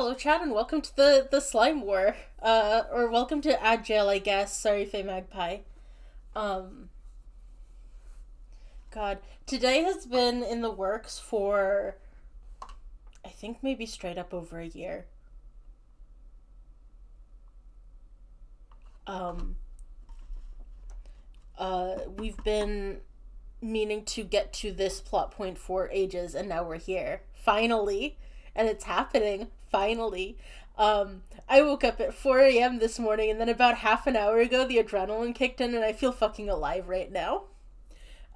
Hello, chat, and welcome to the the slime war. Uh, or welcome to jail, I guess. Sorry, Faye Magpie. Um. God, today has been in the works for. I think maybe straight up over a year. Um. Uh, we've been meaning to get to this plot point for ages, and now we're here. Finally and it's happening finally. Um, I woke up at 4 a.m. this morning, and then about half an hour ago, the adrenaline kicked in, and I feel fucking alive right now.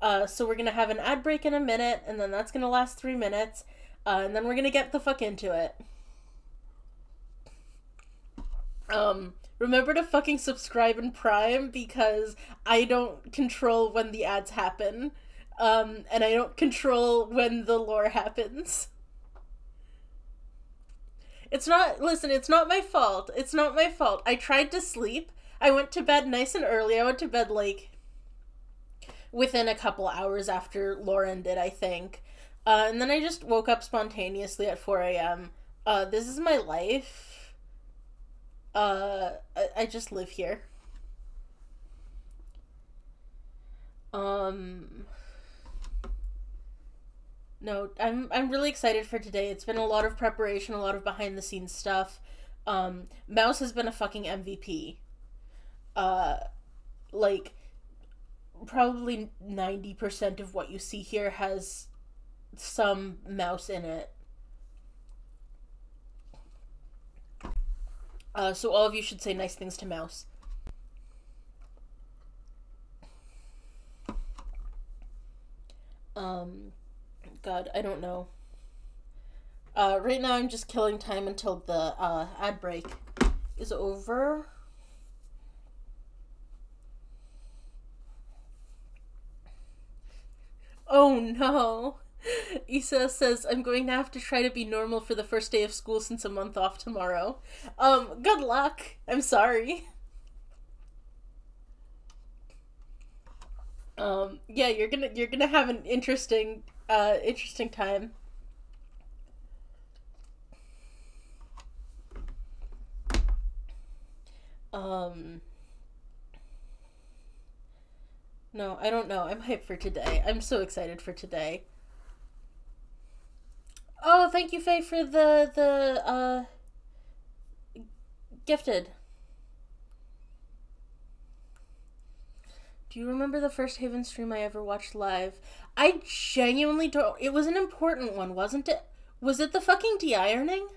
Uh, so we're gonna have an ad break in a minute, and then that's gonna last three minutes, uh, and then we're gonna get the fuck into it. Um, remember to fucking subscribe and prime because I don't control when the ads happen, um, and I don't control when the lore happens. It's not, listen, it's not my fault. It's not my fault. I tried to sleep. I went to bed nice and early. I went to bed like within a couple hours after Lauren did, I think. Uh, and then I just woke up spontaneously at 4 a.m. Uh, this is my life. Uh, I, I just live here. Um, no, I'm I'm really excited for today. It's been a lot of preparation, a lot of behind the scenes stuff. Um, Mouse has been a fucking MVP. Uh, like probably 90% of what you see here has some mouse in it. Uh, so all of you should say nice things to Mouse. Um, God, I don't know. Uh, right now I'm just killing time until the uh, ad break is over. Oh no. Isa says, I'm going to have to try to be normal for the first day of school since a month off tomorrow. Um, good luck. I'm sorry. Um, yeah, you're gonna you're gonna have an interesting uh interesting time. Um No, I don't know. I'm hyped for today. I'm so excited for today. Oh, thank you, Faye, for the the uh gifted. Do you remember the first Haven stream I ever watched live? I genuinely don't. It was an important one, wasn't it? Was it the fucking de-ironing?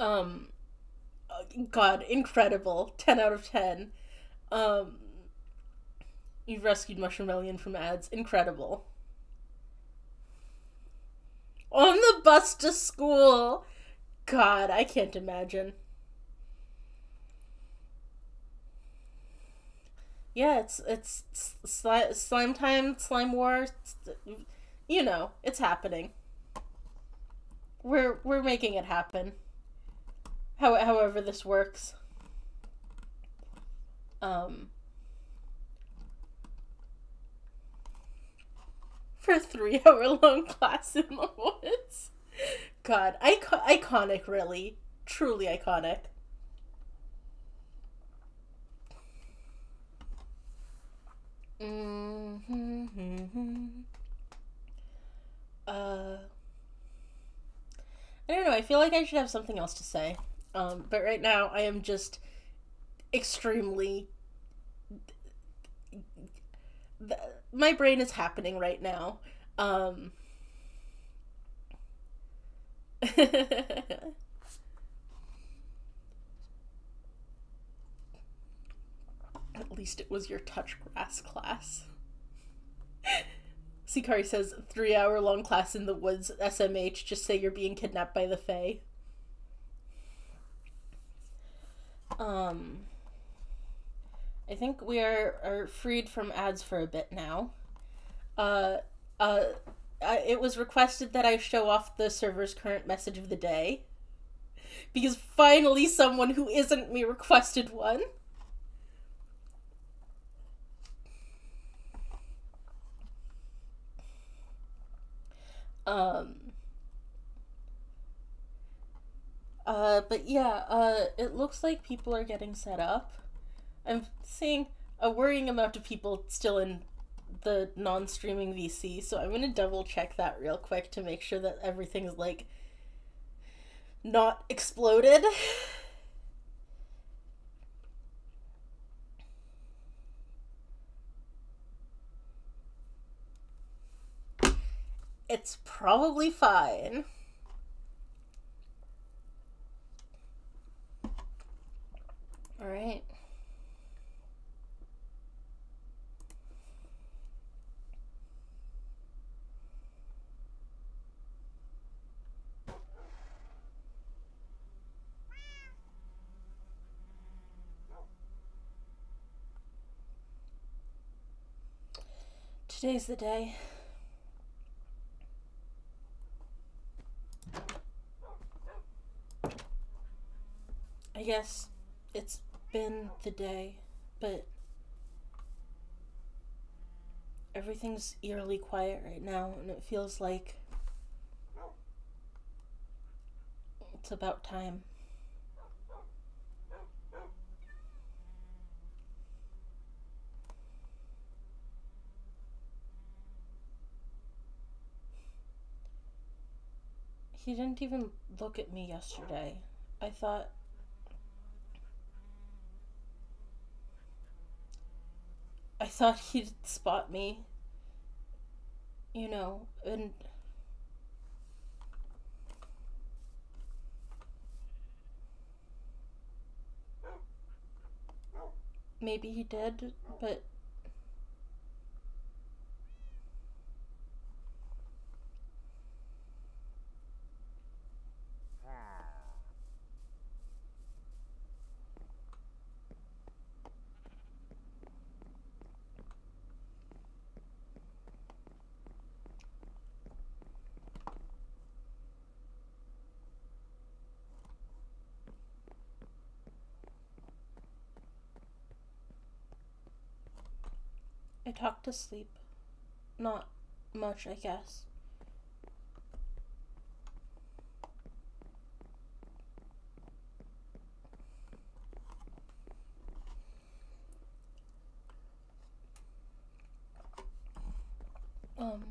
Um, God, incredible. 10 out of 10. Um, you've rescued Mushroom from ads. Incredible on the bus to school. God, I can't imagine. Yeah, it's it's, slime, slime time, slime war. You know, it's happening. We're we're making it happen. How, however this works. Um for three hour long class in the woods. God, icon- iconic, really. Truly iconic. Mm-hmm. Uh, I don't know. I feel like I should have something else to say. Um, but right now I am just extremely my brain is happening right now. Um, At least it was your touch grass class. Sikari says, three hour long class in the woods, SMH, just say you're being kidnapped by the Fae. Um, I think we are, are freed from ads for a bit now. Uh, uh, it was requested that I show off the server's current message of the day. Because finally, someone who isn't me requested one. Um. Uh, but yeah, uh, it looks like people are getting set up. I'm seeing a worrying amount of people still in the non-streaming VC, so I'm gonna double check that real quick to make sure that everything's like not exploded. It's probably fine. All right. Today's the day. I guess it's been the day, but everything's eerily quiet right now, and it feels like it's about time. He didn't even look at me yesterday. I thought I thought he'd spot me. You know, and maybe he did, but Talk to sleep. Not much, I guess. Um,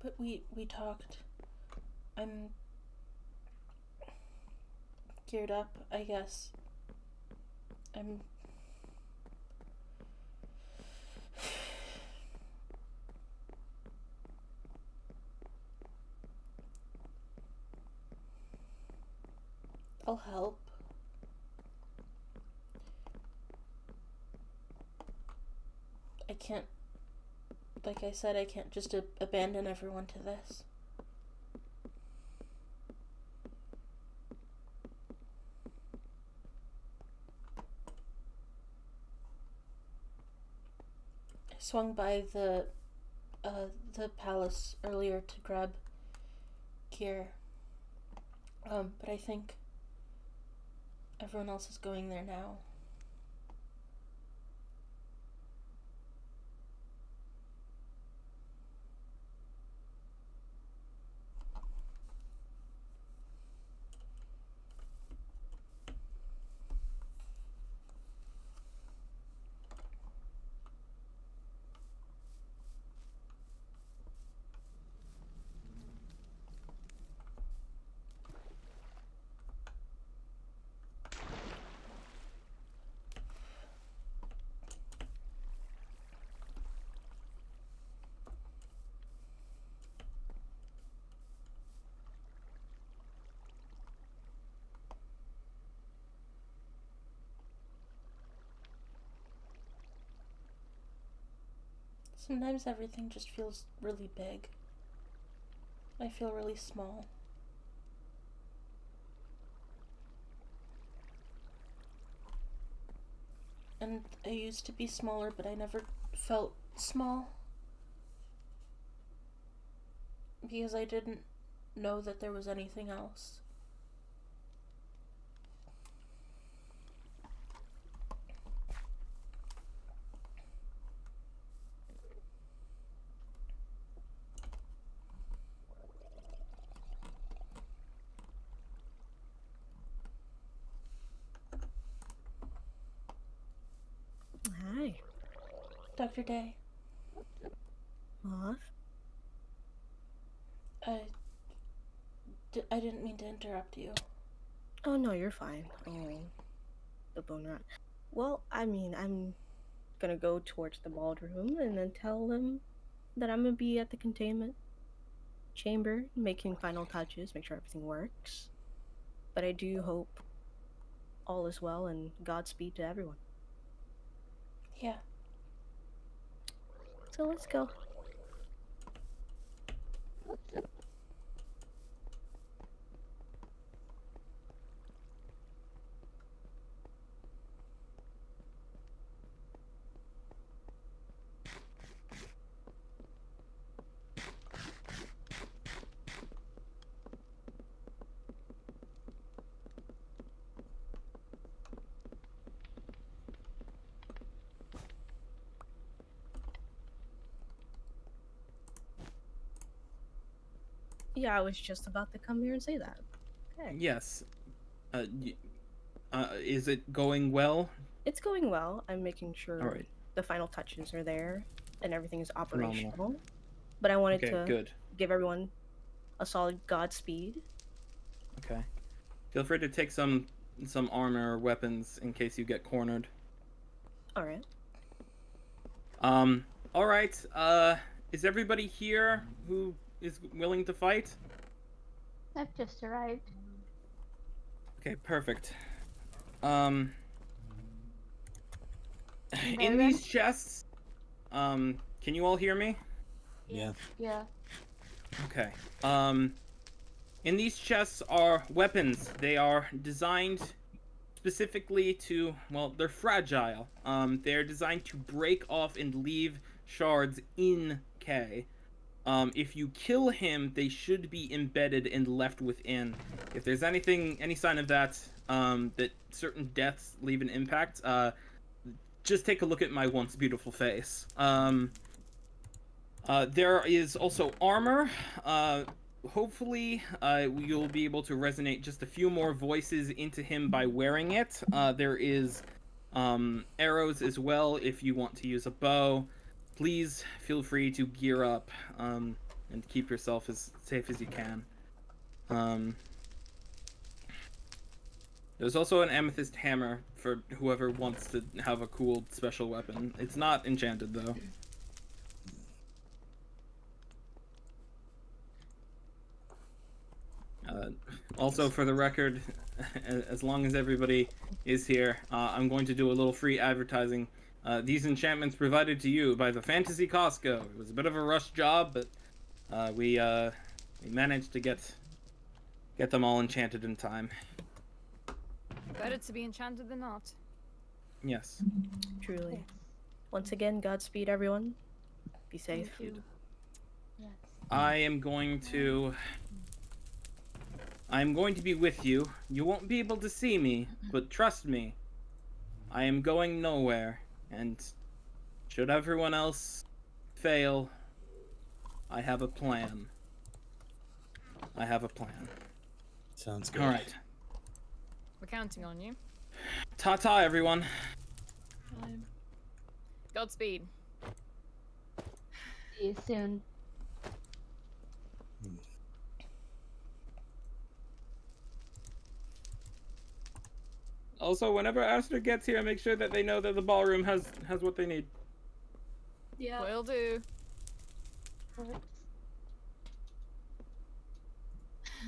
but we we talked. I'm geared up, I guess. I'm I'll help. I can't, like I said, I can't just abandon everyone to this. I swung by the, uh, the palace earlier to grab gear. Um, but I think everyone else is going there now. Sometimes everything just feels really big. I feel really small. And I used to be smaller, but I never felt small. Because I didn't know that there was anything else. Dr. Dae. Moth? I, d- I didn't mean to interrupt you. Oh no, you're fine. The bone rot. Well, I mean, I'm gonna go towards the ballroom and then tell them that I'm gonna be at the containment chamber, making final touches, make sure everything works. But I do hope all is well and Godspeed to everyone. Yeah. So let's go. Yeah, I was just about to come here and say that. Okay. Yes. Uh, uh, is it going well? It's going well. I'm making sure right. the final touches are there and everything is Phenomenal. operational. But I wanted Okay, to good. give everyone a solid Godspeed. Okay. Feel free to take some some armor or weapons in case you get cornered. All right. Um. All right. Uh, is everybody here who is willing to fight? I've just arrived. Okay, perfect. Um. In these chests, um, can you all hear me? Yeah. Yeah. Okay. Um, in these chests are weapons. They are designed specifically to, well, they're fragile. Um, they're designed to break off and leave shards in K. Um, if you kill him, they should be embedded and left within. If there's anything, any sign of that, um, that certain deaths leave an impact, uh, just take a look at my once beautiful face. Um, uh, there is also armor. Uh, hopefully, uh, you'll be able to resonate just a few more voices into him by wearing it. Uh, there is um, arrows as well if you want to use a bow. Please feel free to gear up um, and keep yourself as safe as you can. Um, there's also an amethyst hammer for whoever wants to have a cool special weapon. It's not enchanted though. Uh, also, for the record, as long as everybody is here, uh, I'm going to do a little free advertising. Uh, these enchantments provided to you by the Fantasy Costco. It was a bit of a rush job, but uh, we uh, we managed to get get them all enchanted in time. Better to be enchanted than not. Yes. Truly. Yes. Once again, Godspeed, everyone. Be safe. Thank you. Yes. I am going to. I am going to be with you. You won't be able to see me, but trust me, I am going nowhere. And should everyone else fail, I have a plan. I have a plan. Sounds good. All right. We're counting on you. Ta ta, everyone. Godspeed. See you soon. Also, whenever Aster gets here, make sure that they know that the ballroom has has what they need. Yeah. Will do.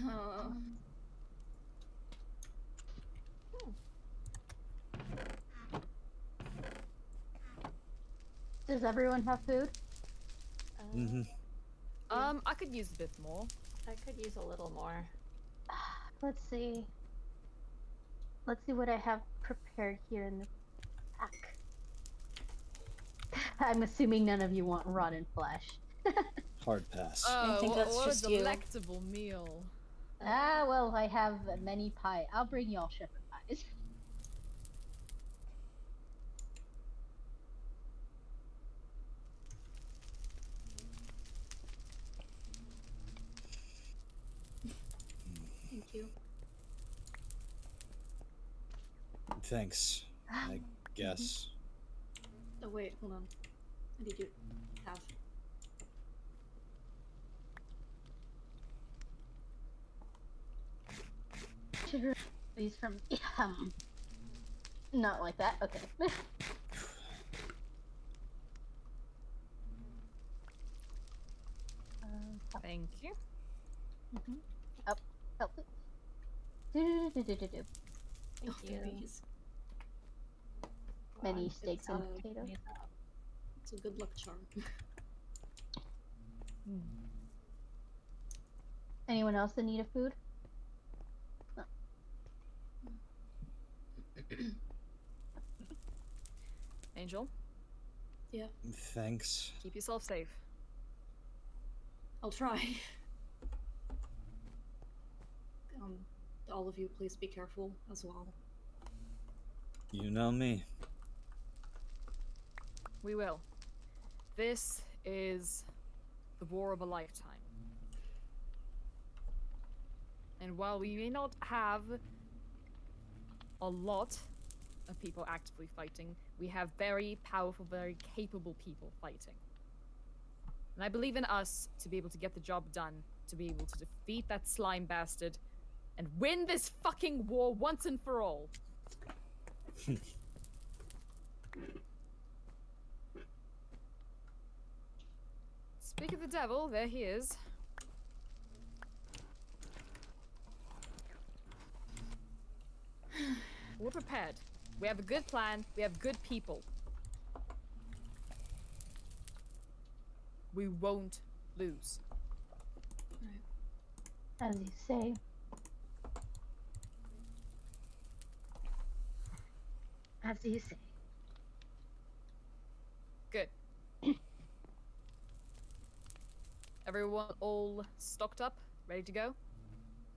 Oh. Does everyone have food? hmm Um, I could use a bit more. I could use a little more. Let's see. Let's see what I have prepared here in the pack. I'm assuming none of you want rotten flesh. Hard pass. Oh, think what, that's what just a you. delectable meal. ah, well, I have many pie. I'll bring y'all shepherd pies. Thanks. I guess. Oh wait, hold on. What did you have? Sugar these from um not like that. Okay. help, Thank you. help it. Do-do-do-do-do-do. Oh, Thank you. these. Many Wow, steaks and potatoes. made. It's a good luck charm. Anyone else in need of food? Angel, Yeah. Thanks. keep yourself safe. I'll try. Um, all of you, please be careful as well. You know me. We will. This is the war of a lifetime. And while we may not have a lot of people actively fighting, we have very powerful, very capable people fighting. And I believe in us to be able to get the job done, to be able to defeat that slime bastard, and win this fucking war once and for all. Speak of the devil, there he is. We're prepared. We have a good plan. We have good people. We won't lose. As you say. As you say. Good. Everyone all stocked up? Ready to go?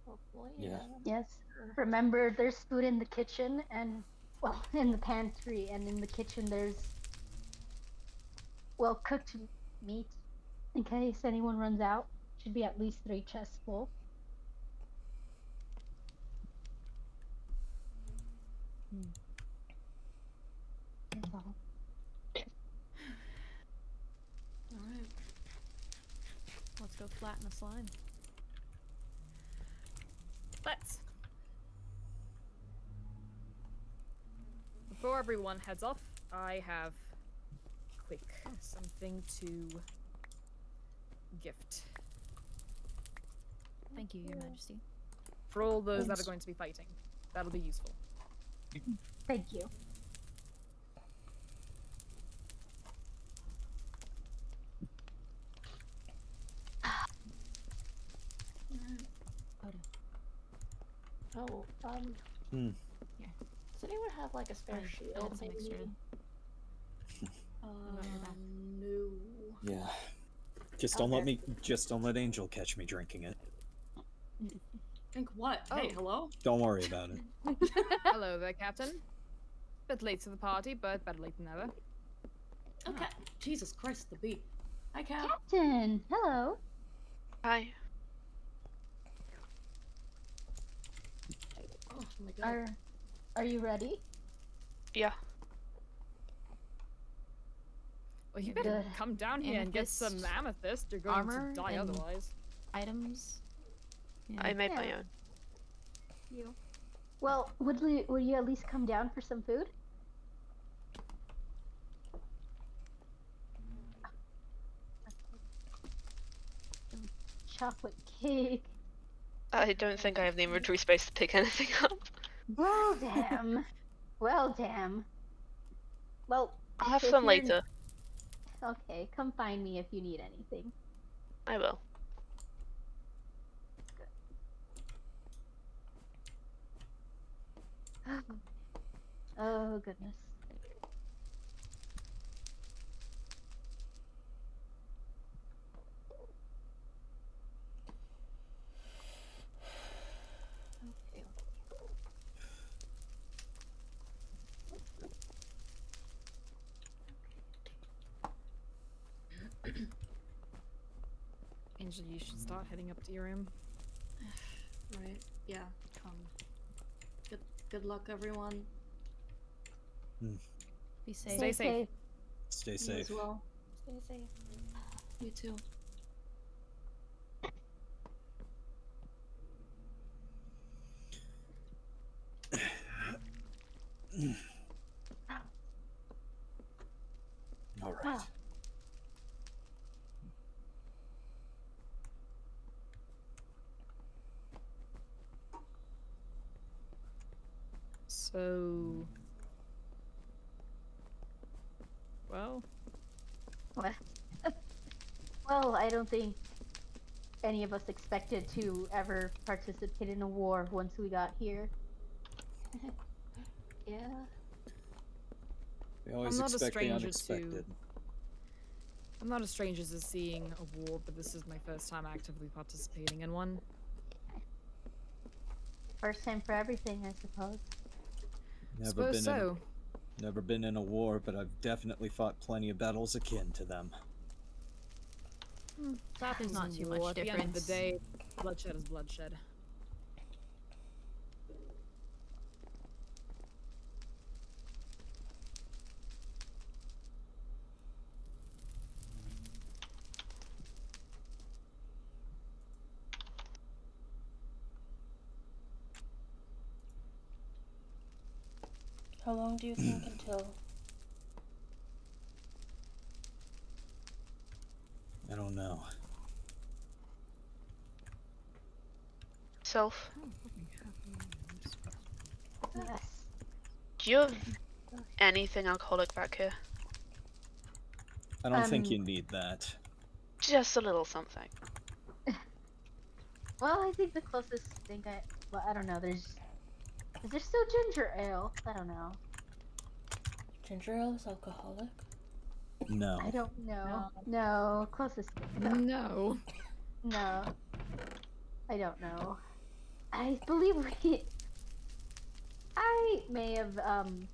Hopefully. Yeah. Yes. Remember, there's food in the kitchen and, well, in the pantry, and in the kitchen there's, well, cooked meat in case anyone runs out. Should be at least three chests full. Hmm. That's all. Alright. Let's go flatten the slime. Let's. Before everyone heads off, I have quick something to gift Thank you, Your Majesty. for all those that are going to be fighting. That'll be useful. Thank you. Oh, um. Hmm. Does anyone have like a spare I shield? had some extra. maybe? Um, no. Yeah. Just don't let me. Just don't let Angel catch me drinking it. Think what? Hey, Oh. hello? Don't worry about it. Hello there, Captain. Bit late to the party, but better late than never. Okay. Jesus Christ, the beat. Hi, Cap. Captain, hello. Hi. Oh my god. Are, are you ready? Yeah. Well, you better Good. come down here and get some Amethyst amethyst. You're going armor to die otherwise. Items. Yeah. I made my own. You. Well, would you, would you at least come down for some food? Mm. Chocolate cake. I don't think I have the inventory space to pick anything up. Well, damn. well, damn. Well, I'll have some later. Okay, come find me if you need anything. I will. Oh goodness. Angel, you should start heading up to your room. Right. Yeah. Um. Good. Good luck, everyone. Be safe. Stay safe. Stay You safe. as well. Stay safe. You too. All right. Wow. So. Well, What? well, I don't think any of us expected to ever participate in a war once we got here. Yeah. We always not a expect the stranger to- I'm not a stranger to seeing a war, but this is my first time actively participating in one. First time for everything, I suppose. Never Suppose been so. in, never been in a war, but I've definitely fought plenty of battles akin to them. Hmm, that is not It's a too war. much At the end of the day, bloodshed is bloodshed. How long do you think until? I don't know. Self. Do you have anything alcoholic back here? I don't think you Um, need that. Just a little something. Well, I think the closest thing I well, I don't know. There's is there still ginger ale? I don't know. Ginger ale is alcoholic. No. I don't know. No, closest. No. No. I don't know. I believe we. I may have um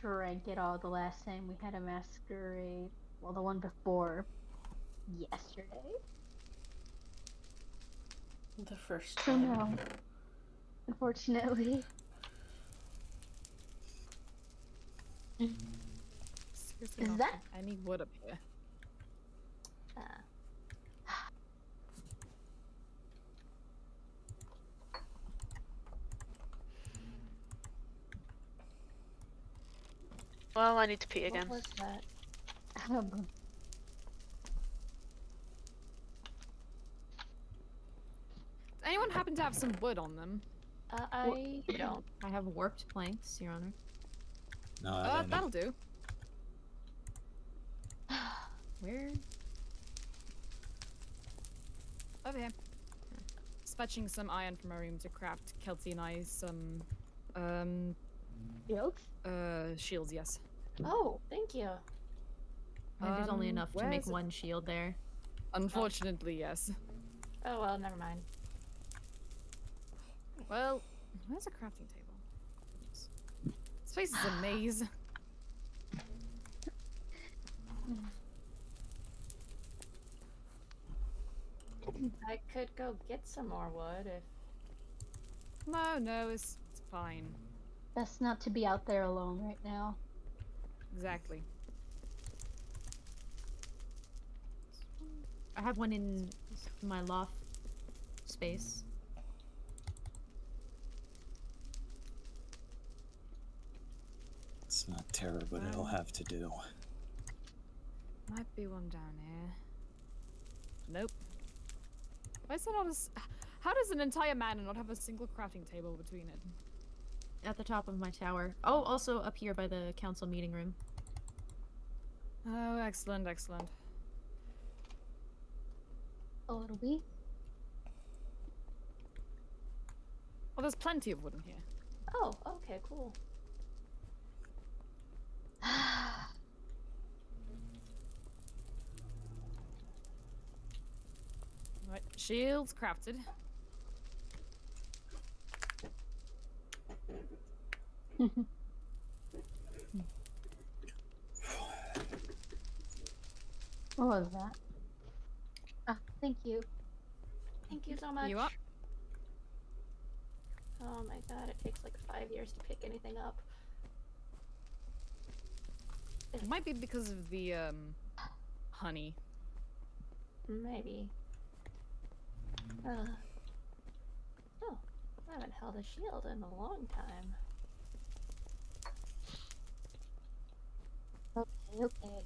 drank it all the last time we had a masquerade. Well, the one before yesterday. The first So time. no. Unfortunately. Seriously, Is not that- any wood up here? Uh, Well, I need to pee again. What was that? um, Does anyone happen to have some wood on them? Uh, I don't. I have warped planks, Your Honor. No, I Uh, that'll do. Where? Over here. Just fetching some iron from my room to craft Keltzy and I some, um, Shields? uh, shields, yes. Oh, thank you. And there's only Um, enough to make one shield there. Unfortunately, yes. Oh well, never mind. Well, where's a crafting table? This place is a maze. I could go get some more wood if. No, no, it's, it's fine. Best not to be out there alone right now. Exactly. I have one in my loft space. It's not terror, but it'll Um, have to do. Might be one down here. Nope. Why is there not a... How does an entire manor not have a single crafting table between it? At the top of my tower. Oh, also up here by the council meeting room. Oh, excellent, excellent. Oh, it'll be. Well, there's plenty of wood in here. Oh, okay, cool. Right, shields crafted. What was that? Ah, thank you. Thank you so much. You up? Oh my god, it takes like five years to pick anything up. It might be because of the um honey. Maybe. Uh, oh, I haven't held a shield in a long time. Okay, okay.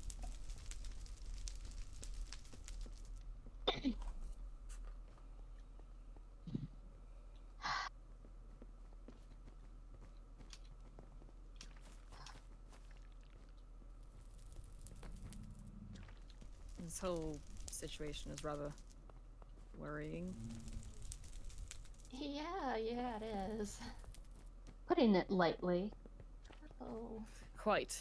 This whole situation is rather worrying. Yeah, yeah, it is. Putting it lightly. Oh, Quite.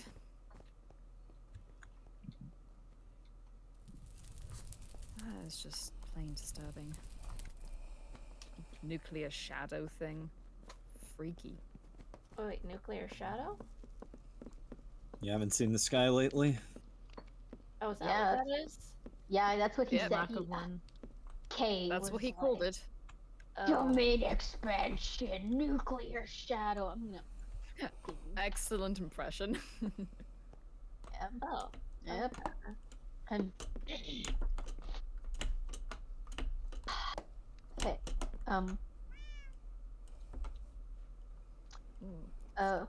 Ah, it's just plain disturbing. Nuclear shadow thing. Freaky. oh wait, nuclear shadow? You haven't seen the sky lately? Oh, is that Yeah. what that is? Yeah, that's what he Yeah, said. He, of one. K. That's what was he called it. Oh. Domain expansion, nuclear shadow. I'm gonna. Excellent impression. Yep. Oh, Yep. I'm. Okay. Um. Ooh. Uh.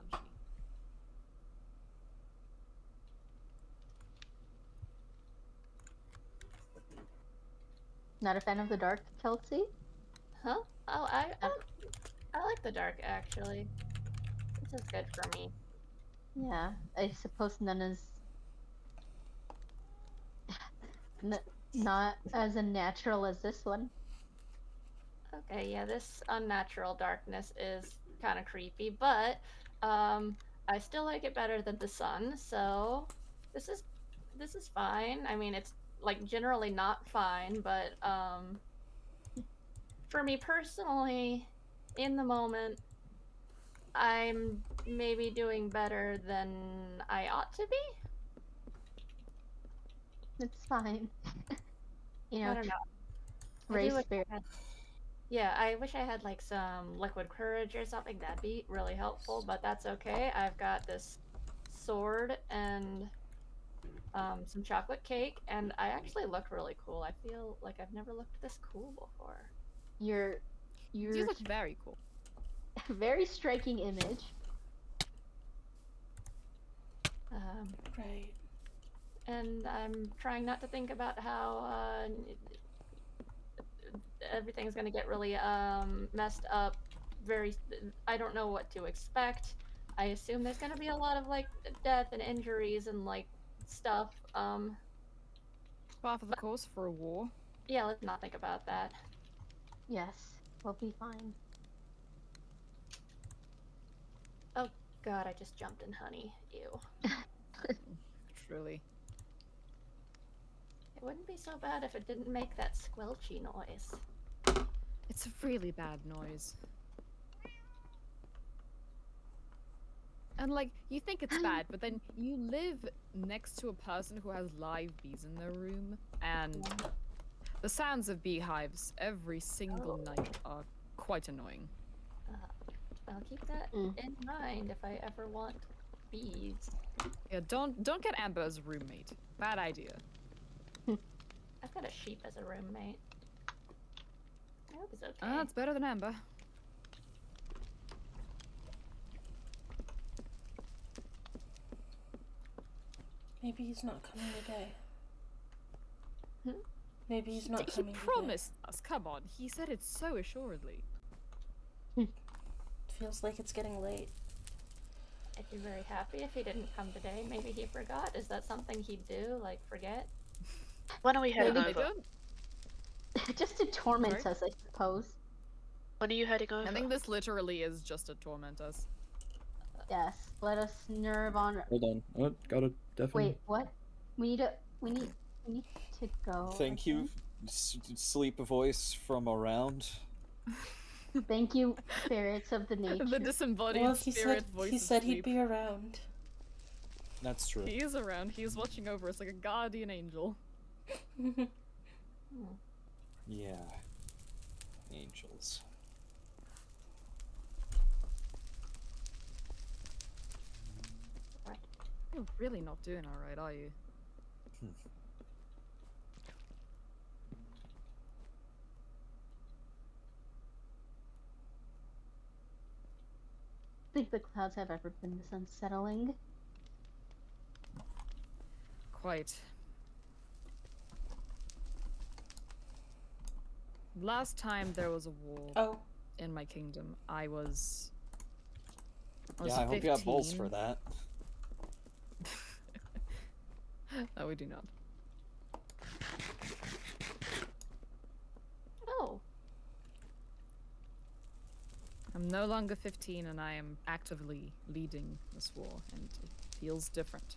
Not a fan of the dark, Keltzy? Huh? Oh, I, I, I like the dark actually. This is good for me. Yeah, I suppose none is not as unnatural as this one. Okay, yeah, this unnatural darkness is kind of creepy, but um, I still like it better than the sun. So this is this is fine. I mean, it's like generally not fine, but um, for me personally, in the moment, I'm maybe doing better than I ought to be. It's fine. you I know, don't know. I race do wish I spirit. Yeah, I wish I had like some liquid courage or something. That'd be really helpful, but that's okay. I've got this sword and um, some chocolate cake, and I actually look really cool. I feel like I've never looked this cool before. You're, You look very cool. very striking image. Um, Right. and I'm trying not to think about how uh, everything's gonna get really um, messed up. Very, I don't know what to expect. I assume there's gonna be a lot of like death and injuries and like stuff. Um, Part of the course for a war. yeah, let's not think about that. Yes, we'll be fine. Oh god, I just jumped in honey. Ew. Truly. It wouldn't be so bad if it didn't make that squelchy noise. It's a really bad noise. And like, you think it's bad, but then you live next to a person who has live bees in their room, and the sounds of beehives every single Oh. night are quite annoying. I'll keep that Mm. in mind if I ever want bees. Yeah, don't don't get Amber as a roommate. Bad idea. I've got a sheep as a roommate. I hope it's okay. Ah, it's better than Amber. Maybe he's not coming today. Hmm? Maybe he's not he coming promised us. Come on, he said it so assuredly. today. Feels like it's getting late. I'd be very happy if he didn't come today. Maybe he forgot. Is that something he'd do? Like forget? Why don't we heading Maybe over? Just to torment Sorry? us, I suppose. When are you heading over? I think this literally is just to torment us. Yes. Let us nerve on. Hold on. Oh, gotta definitely. Wait, what? We need to. We need. We need to go. Thank you, s- sleep voice from around. Thank you, spirits of the nature. the disembodied Well, he spirit said voice he of said he'd be around. That's true. He is around. He is watching over us like a guardian angel. Yeah. Angels. You're really not doing alright, are you? I think the clouds have ever been this unsettling. Quite. Last time there was a war oh. in my kingdom, I was. I was yeah, I 15. hope you have bowls for that. no, we do not. Oh, I'm no longer 15 and I am actively leading this war, and it feels different.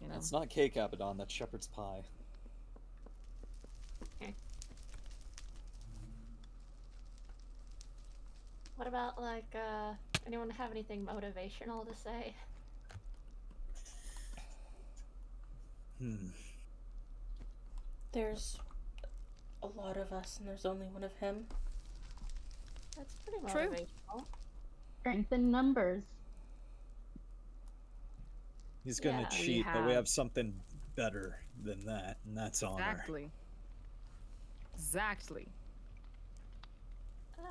You know? It's not cake Abaddon, that's shepherd's pie. Okay. What about like uh anyone have anything motivational to say? Hmm. There's a lot of us, and there's only one of him. That's pretty True. motivational. Strength in numbers. He's gonna Yeah, we cheat, but we have- have something better than that, and that's honor. Exactly. Exactly.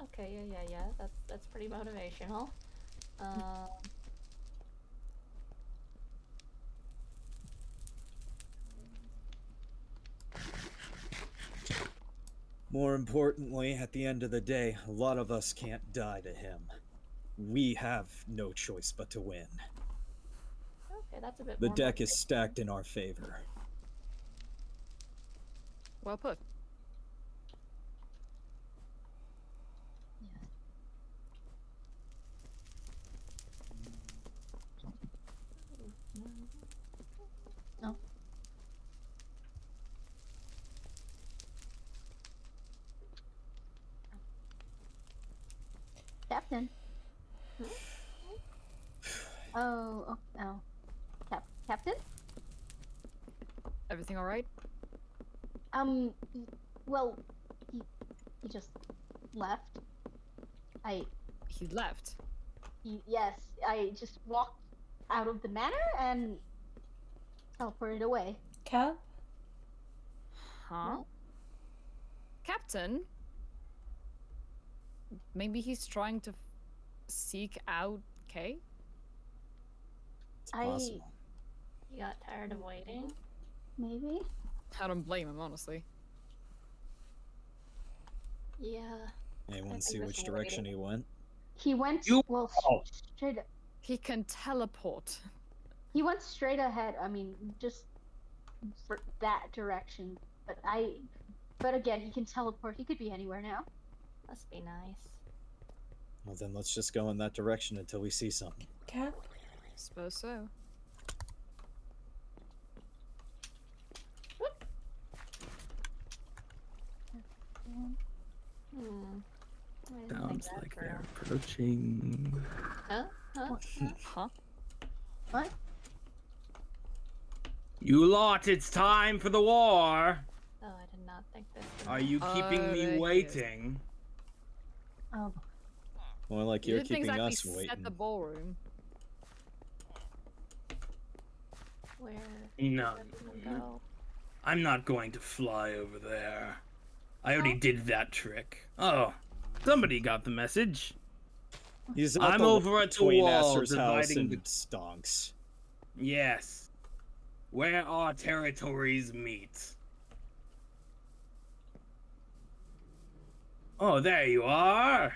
Okay, yeah, yeah, yeah. That's that's pretty motivational. Um, More importantly, at the end of the day, a lot of us can't die to him. We have no choice but to win. okay, that's a bit. The more deck is stacked in our favor. Well put. Captain. Oh, oh, oh. Cap- Captain? Everything alright? Um, well, he, he just left. I, He left. he, yes, I just walked out of the manor and teleported away. Cap? Huh? Captain? Maybe he's trying to seek out K? It's I- possible. You got tired of waiting. Maybe? I don't blame him, honestly. Yeah. Anyone think see which direction waiting. he went? He went, You- well, Oh. straight He can teleport. He went straight ahead. I mean, just for that direction. But I, but again, he can teleport. He could be anywhere now. Must be nice. Well, then let's just go in that direction until we see something. Cap? Suppose so. Hmm. I didn't think Sounds like they're approaching. Huh? Huh? Huh? What? You lot, it's time for the war. Oh, I did not think this. Are you keeping Oh, me is. waiting? Oh, More like You you're didn't keeping exactly us set waiting. the ballroom. Where No, did go? I'm not going to fly over there. I already did that trick. Oh, somebody got the message. He's I'm the over at the between wall Aster's house dividing and the- Stonks. Yes. Where our territories meet. Oh, there you are.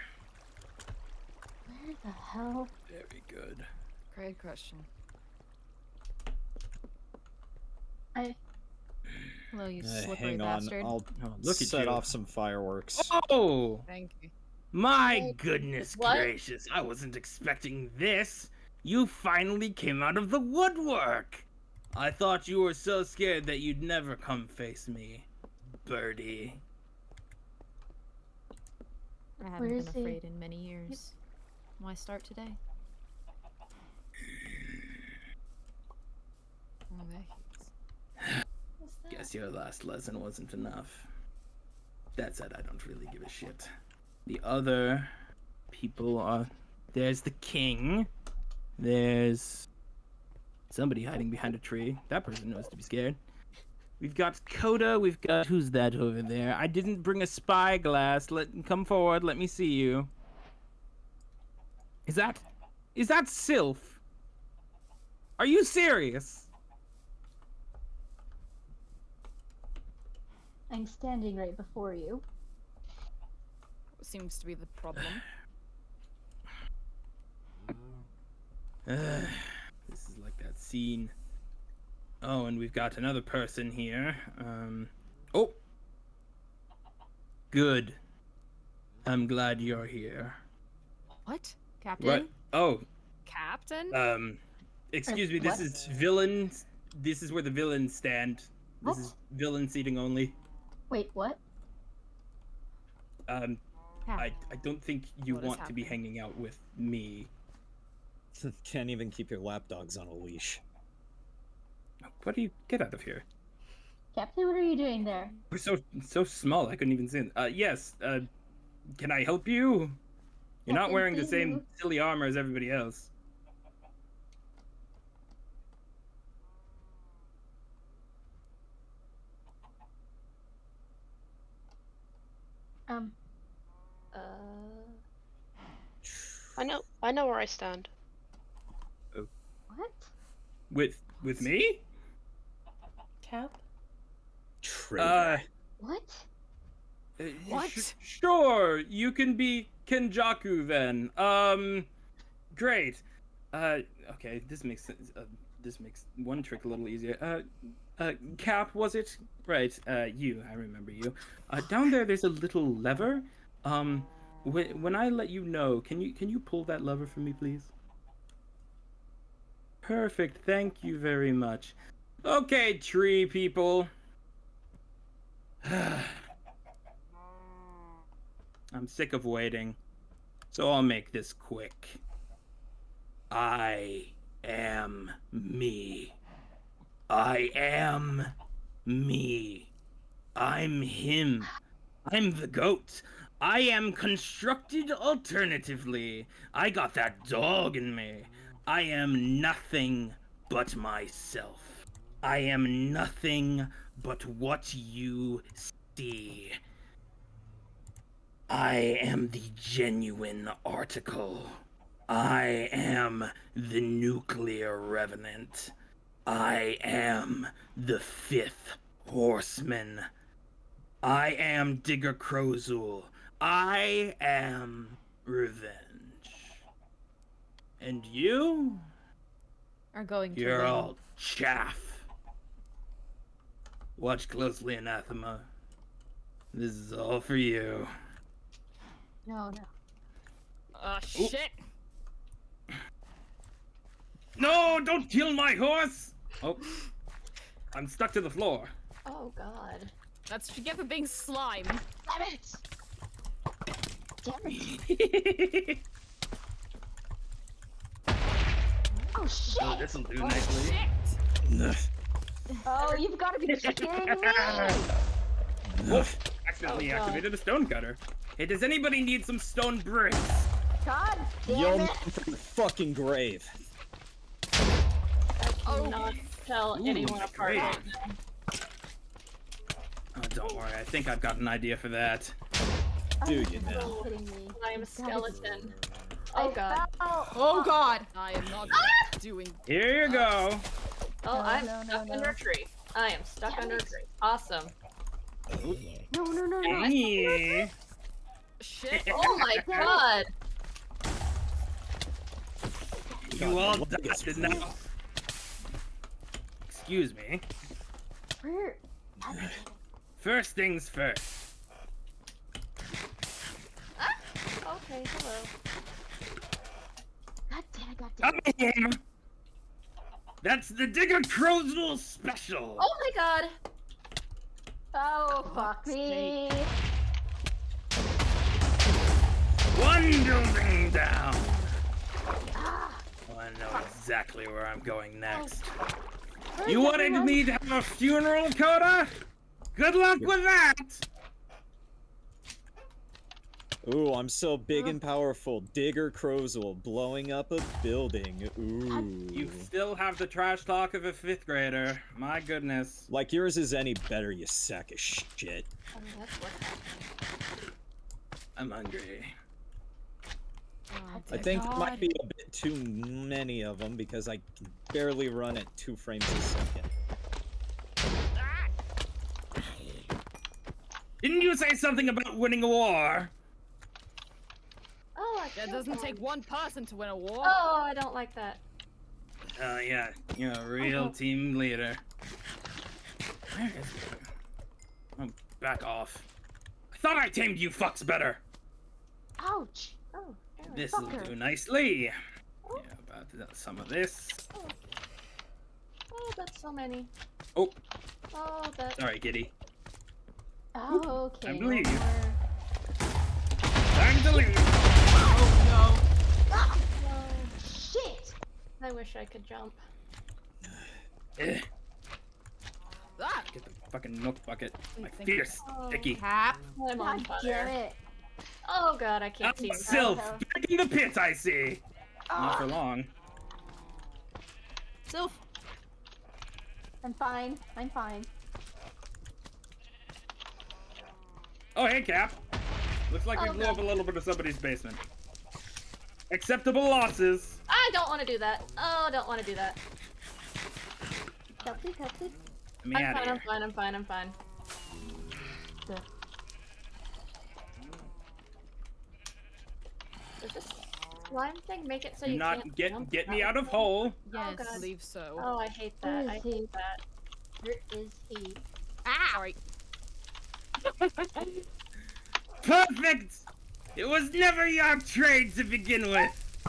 where the hell? Very good. Great question. I Hello, you Uh, slippery hang on, bastard. I'll Oh, look at set you. off some fireworks. Oh, Thank you. my goodness What? gracious! I wasn't expecting this. You finally came out of the woodwork. I thought you were so scared that you'd never come face me, birdie. I haven't Where been is he? afraid in many years. Why start today? Oh, there he is. Guess your last lesson wasn't enough. That said, I don't really give a shit. The other people are. There's the king. There's somebody hiding behind a tree. That person knows to be scared. We've got Kota. We've got who's that over there? I didn't bring a spyglass. Let come forward. Let me see you. Is that is that Sylph? Are you serious? I'm standing right before you. Seems to be the problem. Ugh, this is like that scene. Oh, and we've got another person here. Um. Oh. Good. I'm glad you're here. What? Captain? Right. Oh, Captain? um, excuse me. This what? is villains. This is where the villains stand. This What? is villain seating only. Wait, what? Um, Cap. I I don't think you What is want to be hanging out with me. Can't even keep your lapdogs on a leash. What do you get out of here? Captain, what are you doing there? We're so so small. I couldn't even see. it. Uh, yes. Uh, can I help you? You're not wearing the same move. silly armor as everybody else. Um, Uh, I know. I know where I stand. Oh. what? With with me? Cap? Traitor. Uh, What? uh, What? sh- sure. You can be Kenjaku then. Um, great. Uh, okay. This makes sense. Uh, this makes one trick a little easier. Uh, uh, Cap, was it? Right. Uh, you. I remember you. Uh, down there, there's a little lever. Um, when when I let you know, can you can you pull that lever for me, please? Perfect. Thank you very much. Okay, tree people. I'm sick of waiting, so I'll make this quick. I am me. I am me. I'm him. I'm the goat. I am constructed alternatively. I got that dog in me. I am nothing but myself. I am nothing but what you see. I am the genuine article. I am the nuclear revenant. I am the fifth horseman. I am Digger Crozul. I am revenge. And you? Are going to You're win. all chaff. Watch closely, Anathema. This is all for you. No, no. Ah, oh, shit. No, don't kill my horse! Oh, I'm stuck to the floor. oh God. That's what you get for being slime. Damn it! Damn it! Oh shit! oh, this'll do oh, nicely. Shit! Oh, you've got to be kidding me! Woof! Accidentally Oh, activated a stone cutter. Hey, does anybody need some stone bricks? God Yo, damn man it! from the fucking grave. I Oh. tell Ooh, anyone apart great. right now. Oh, don't worry. I think I've got an idea for that. Do Oh, you you're now? kidding me. I am a You've gotta be- skeleton. Oh God. Oh god! I am not ah! doing. Here you go. Oh, No, I'm no, no, stuck no. under a tree. I am stuck Damn under a tree. Awesome. No, no, no, no. Hey. Shit! Oh my God. You all God, the leg died now. Excuse me. Where? First things first. Ah, Okay. Hello. God damn it! God damn Come it! here. That's the Digger Crowsville special. Oh my God. Oh fuck me! One building down. Ah, Oh, I know exactly where I'm going next. where's You wanted me to have a funeral, Kota? Good luck with that! Ooh, I'm so big and powerful. Digger Crozul blowing up a building. Ooh. You still have the trash talk of a fifth grader. My goodness. Like yours is any better, you sack of shit. Oh, that's. I'm hungry. I think there might be a bit too many of them because I can barely run at two frames a second. Didn't you say something about winning a war? Oh, I It doesn't one. take one person to win a war. Oh, I don't like that. Oh yeah, you're a real Oh. team leader. Where is Oh, back off. I thought I tamed you fucks better. Ouch. Oh. This'll Fucker. do nicely. Oh. Yeah, about some of this. Oh, oh, that's so many. Oh, Oh, that. sorry, kitty. Oh, okay. Time to no leave. Time to leave. Oh no. shit! I wish I could jump. Ah, Get the fucking milk bucket. My Thank you. fierce, Oh. sticky. Cap. I'm on God fire. damn it! Oh god, I I'm can't see. Sylph, Oh. back in the pit, I see. Not for long. Sylph. I'm fine. I'm fine. Oh, hey, Cap. Looks like we Oh, blew up a little bit of somebody's basement. Acceptable losses. I don't want to do that. Oh, don't want to do that. Keltzy, Keltzy. Let me I'm fine, of I'm fine, I'm fine, I'm fine. Good. Does this slime thing make it so you not can't get jump get me out out of hole. Oh, Yes, God. believe so. Oh, I hate Where that. is I he? hate that. Where is he? Ah! Sorry. Perfect. It was never your trade to begin with.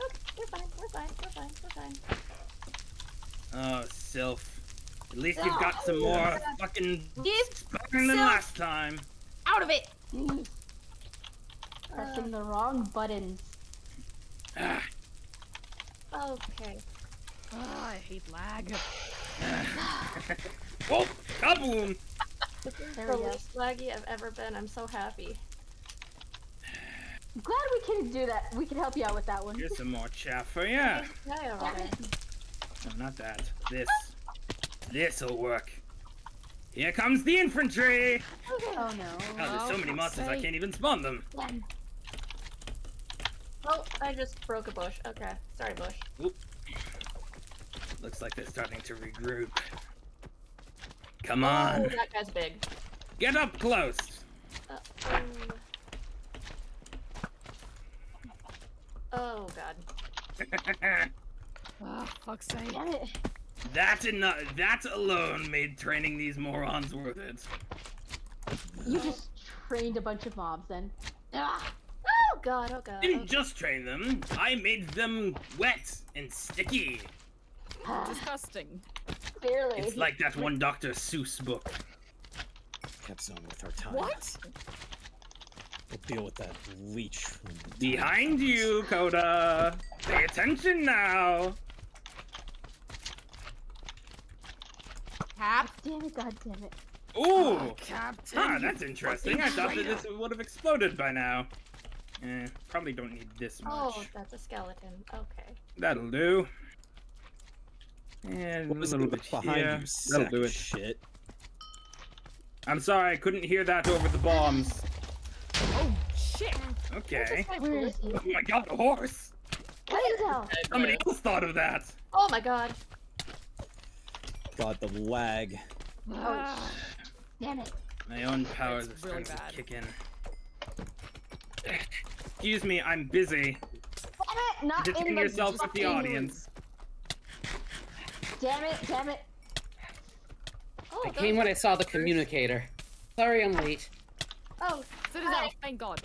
Oh, we're fine, we're fine, we're fine, we're fine. Oh, Sylph. At least you've got some more fucking Give than last time. out of it. Pressing the wrong buttons. Ah, Okay. Ah, I hate lag. oh, kaboom! This is There the we go. least laggy I've ever been. I'm so happy. Glad we can do that. We can help you out with that one. Here's some more chaff for ya. Yeah, Damn No, not that. This. This'll work. Here comes the infantry! Oh no. Oh, there's so Oh, many fuck's monsters I can't even spawn them. Damn. Oh, I just broke a bush. Okay. Sorry, bush. Looks like they're starting to regroup. Come Oh, on, that guy's big. get up close. Uh, oh. oh god. Ah, fuck's sake. Damn it. that enough. That alone made training these morons worth it. You just trained a bunch of mobs then. Ah! Oh god, oh god. Didn't okay. just train them. I made them wet and sticky. Disgusting. Clearly. It's like that one Dr. Seuss book. Kept on with our time. What? We'll deal with that leech. when the time Behind you, Kota. Pay attention now. Cap. Damn it, god damn it. Ooh. Captain. Ah, that's interesting. I thought that this would have exploded by now. Eh, probably don't need this much. Oh, that's a skeleton. Okay. That'll do. And What a little bit behind here. you, That'll do it. shit? I'm sorry, I couldn't hear that over the bombs. Oh, shit. Okay. Where is he? Oh my god, a horse! Cut it down. Somebody else thought of that. Oh my god. God, the lag. Ah, Damn it. My own powers It's are really starting bad. to kick in. Excuse me, I'm busy. Damn it! Not in Distance the yourself with the fucking- audience. Damn it, damn it. Oh, I came when I saw the communicator. Sorry I'm late. Oh, Citadel, hi. thank God.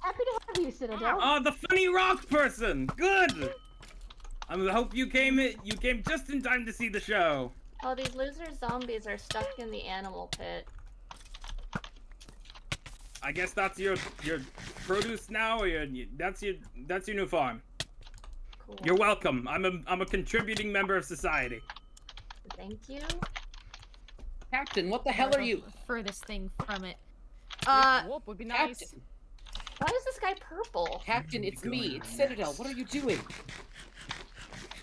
Happy to have you, Citadel. Oh, the funny rock person! Good! I hope you came you came just in time to see the show. Oh, these loser zombies are stuck in the animal pit. I guess that's your your produce now, or your, that's your that's your new farm. Cool. You're welcome. I'm a I'm a contributing member of society. Thank you. Captain, what the hell are you? Furthest thing from it. Uh, whoop would be nice. Captain, Why is this guy purple? Captain, it's me. It's Citadel. What are you doing?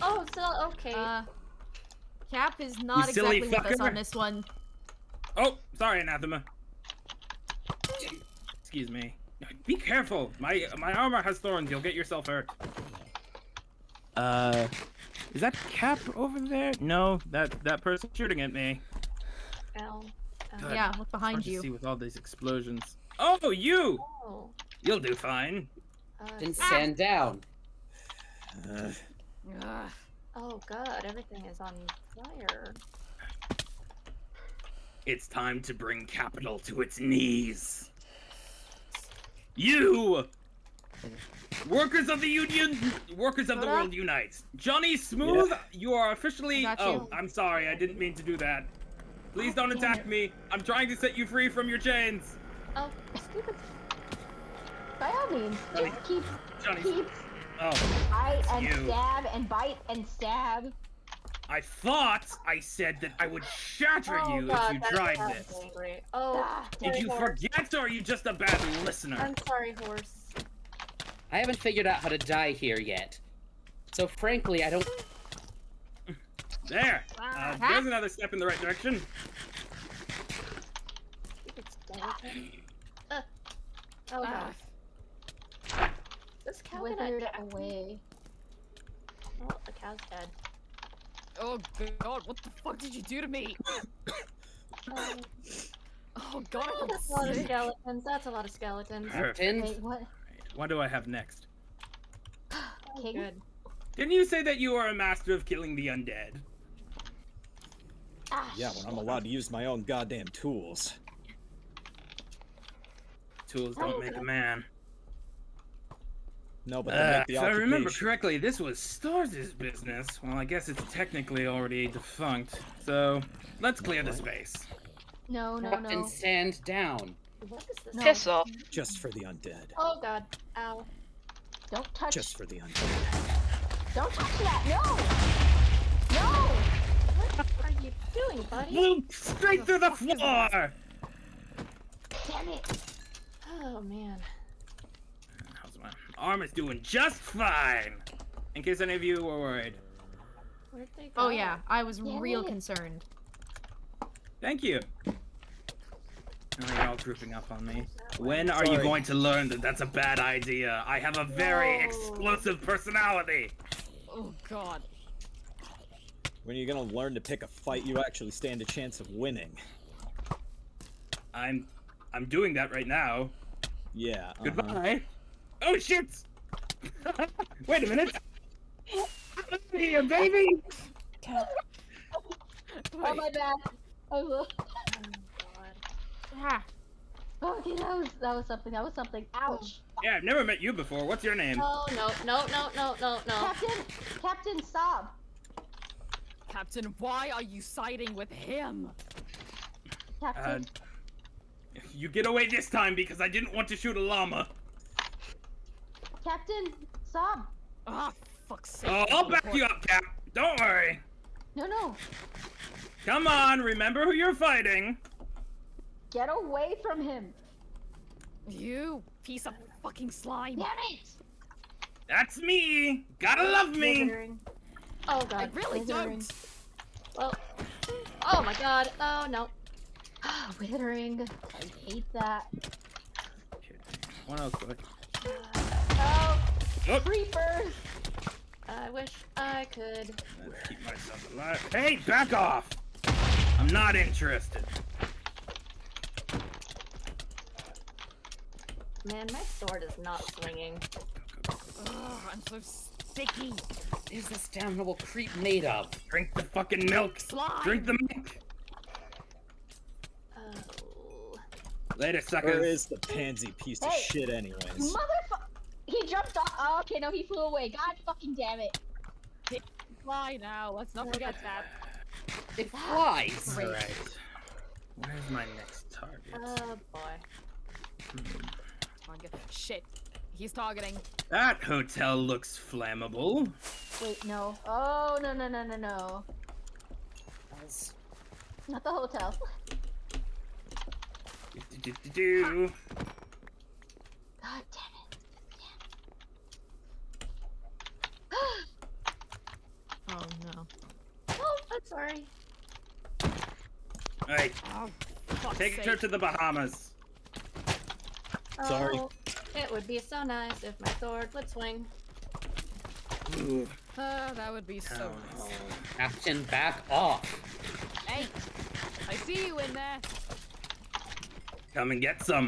Oh, so okay. uh, Cap is not silly exactly with us on this one. Oh, sorry, anathema. Excuse me. Be careful. My my armor has thorns. You'll get yourself hurt. Uh, is that Cap over there? No, that that person shooting at me. Ow. Ow. God, Yeah, look behind hard to you. see with all these explosions. Oh, you! Oh. You'll do fine. Uh, Then stand down. Uh, Ugh. oh god, everything is on fire. It's time to bring capital to its knees. You! Workers of the Union, workers of the Hold world unite. Johnny Smooth, you are officially. I got Oh. I'm sorry, I didn't mean to do that. Please don't damn attack me. I'm trying to set you free from your chains. Oh, stupid. By all means, Johnny. just keep, Johnny. keep Oh, bite and you. stab and bite and stab. I thought I said that I would shatter oh, you god, if you that tried sounds this. Angry. Oh, Ah, Did you horse. forget, or are you just a bad listener? I'm sorry, horse. I haven't figured out how to die here yet. So frankly, I don't. There. Uh, there's another step in the right direction. Uh. Oh Ah. god. This cow Withered away. Oh, the cow's dead. Oh god, what the fuck did you do to me? Um, Oh god, oh, that's a lot of skeletons. That's a lot of skeletons. Perfect. Wait, what? What do I have next? Oh, King? good. Didn't you say that you are a master of killing the undead? Ah, yeah, when I'm allowed to use my own goddamn tools. Tools don't make a man. No, but they Uh, make the if I remember correctly, this was Stars' business. Well, I guess it's technically already defunct. So, let's clear the space. No, no, Captain, no. stand down. What is this? No. Piss off. Just for the undead. Oh god. Ow. Don't touch. Just for the undead. Don't touch that. No. No. What are you doing, buddy? Loop straight through the floor! Damn it. Oh man. How's my arm is doing just fine. In case any of you were worried. Where'd they oh, go? Oh yeah, I was Damn real it. concerned. Thank you. Now you're all grouping up on me. When are you going to learn that that's a bad idea? I have a very No. explosive personality. Oh god. When are you gonna learn to pick a fight you actually stand a chance of winning? I'm I'm doing that right now. Yeah. uh-huh. Goodbye. Oh shit! Wait a minute. Here, baby. Oh my bad. I was. Oh god. Ah, Okay, that was that was something. That was something. Ouch. Yeah, I've never met you before. What's your name? Oh no no no no no no. Captain, Captain, stop. Captain, why are you siding with him? Uh, Captain, you get away this time because I didn't want to shoot a llama. Captain, stop. Ah, fuck's sake. Oh, I'll back you up, Cap. Don't worry. No, no. Come on, remember who you're fighting. Get away from him. You piece of fucking slime. Damn it. That's me. Gotta love me. Withering. Oh god. I really Withering. don't. Well. Oh my god. Oh no. Ah, withering. I hate that. One real quick. Uh, oh, oh. Look. creepers. I wish I could. Let's keep myself alive. Hey, back off. I'm not interested. Man, my sword is not swinging. Ugh, I'm so sticky. What is this damnable creep made of? Drink the fucking milk. Slime. Drink the milk. Oh. Later, sucker. suckers. is the pansy piece of shit, anyways? Motherfucker. He jumped off. Oh, okay, no, he flew away. God fucking damn it. Fly now. Let's not forget that. It flies. Great. Alright. Where's my next target? Oh boy. Come shit. He's targeting. That hotel looks flammable. Wait, no. Oh, no, no, no, no, no. Not the hotel. Do-do-do-do. God damn it. oh no. Oh, I'm sorry. Hey, Oh, fuck's take a trip to the Bahamas. Sorry. Oh, It would be so nice if my sword would swing. Ooh. Uh, that would be so nice. Captain, back off. Hey, I see you in there. Come and get some.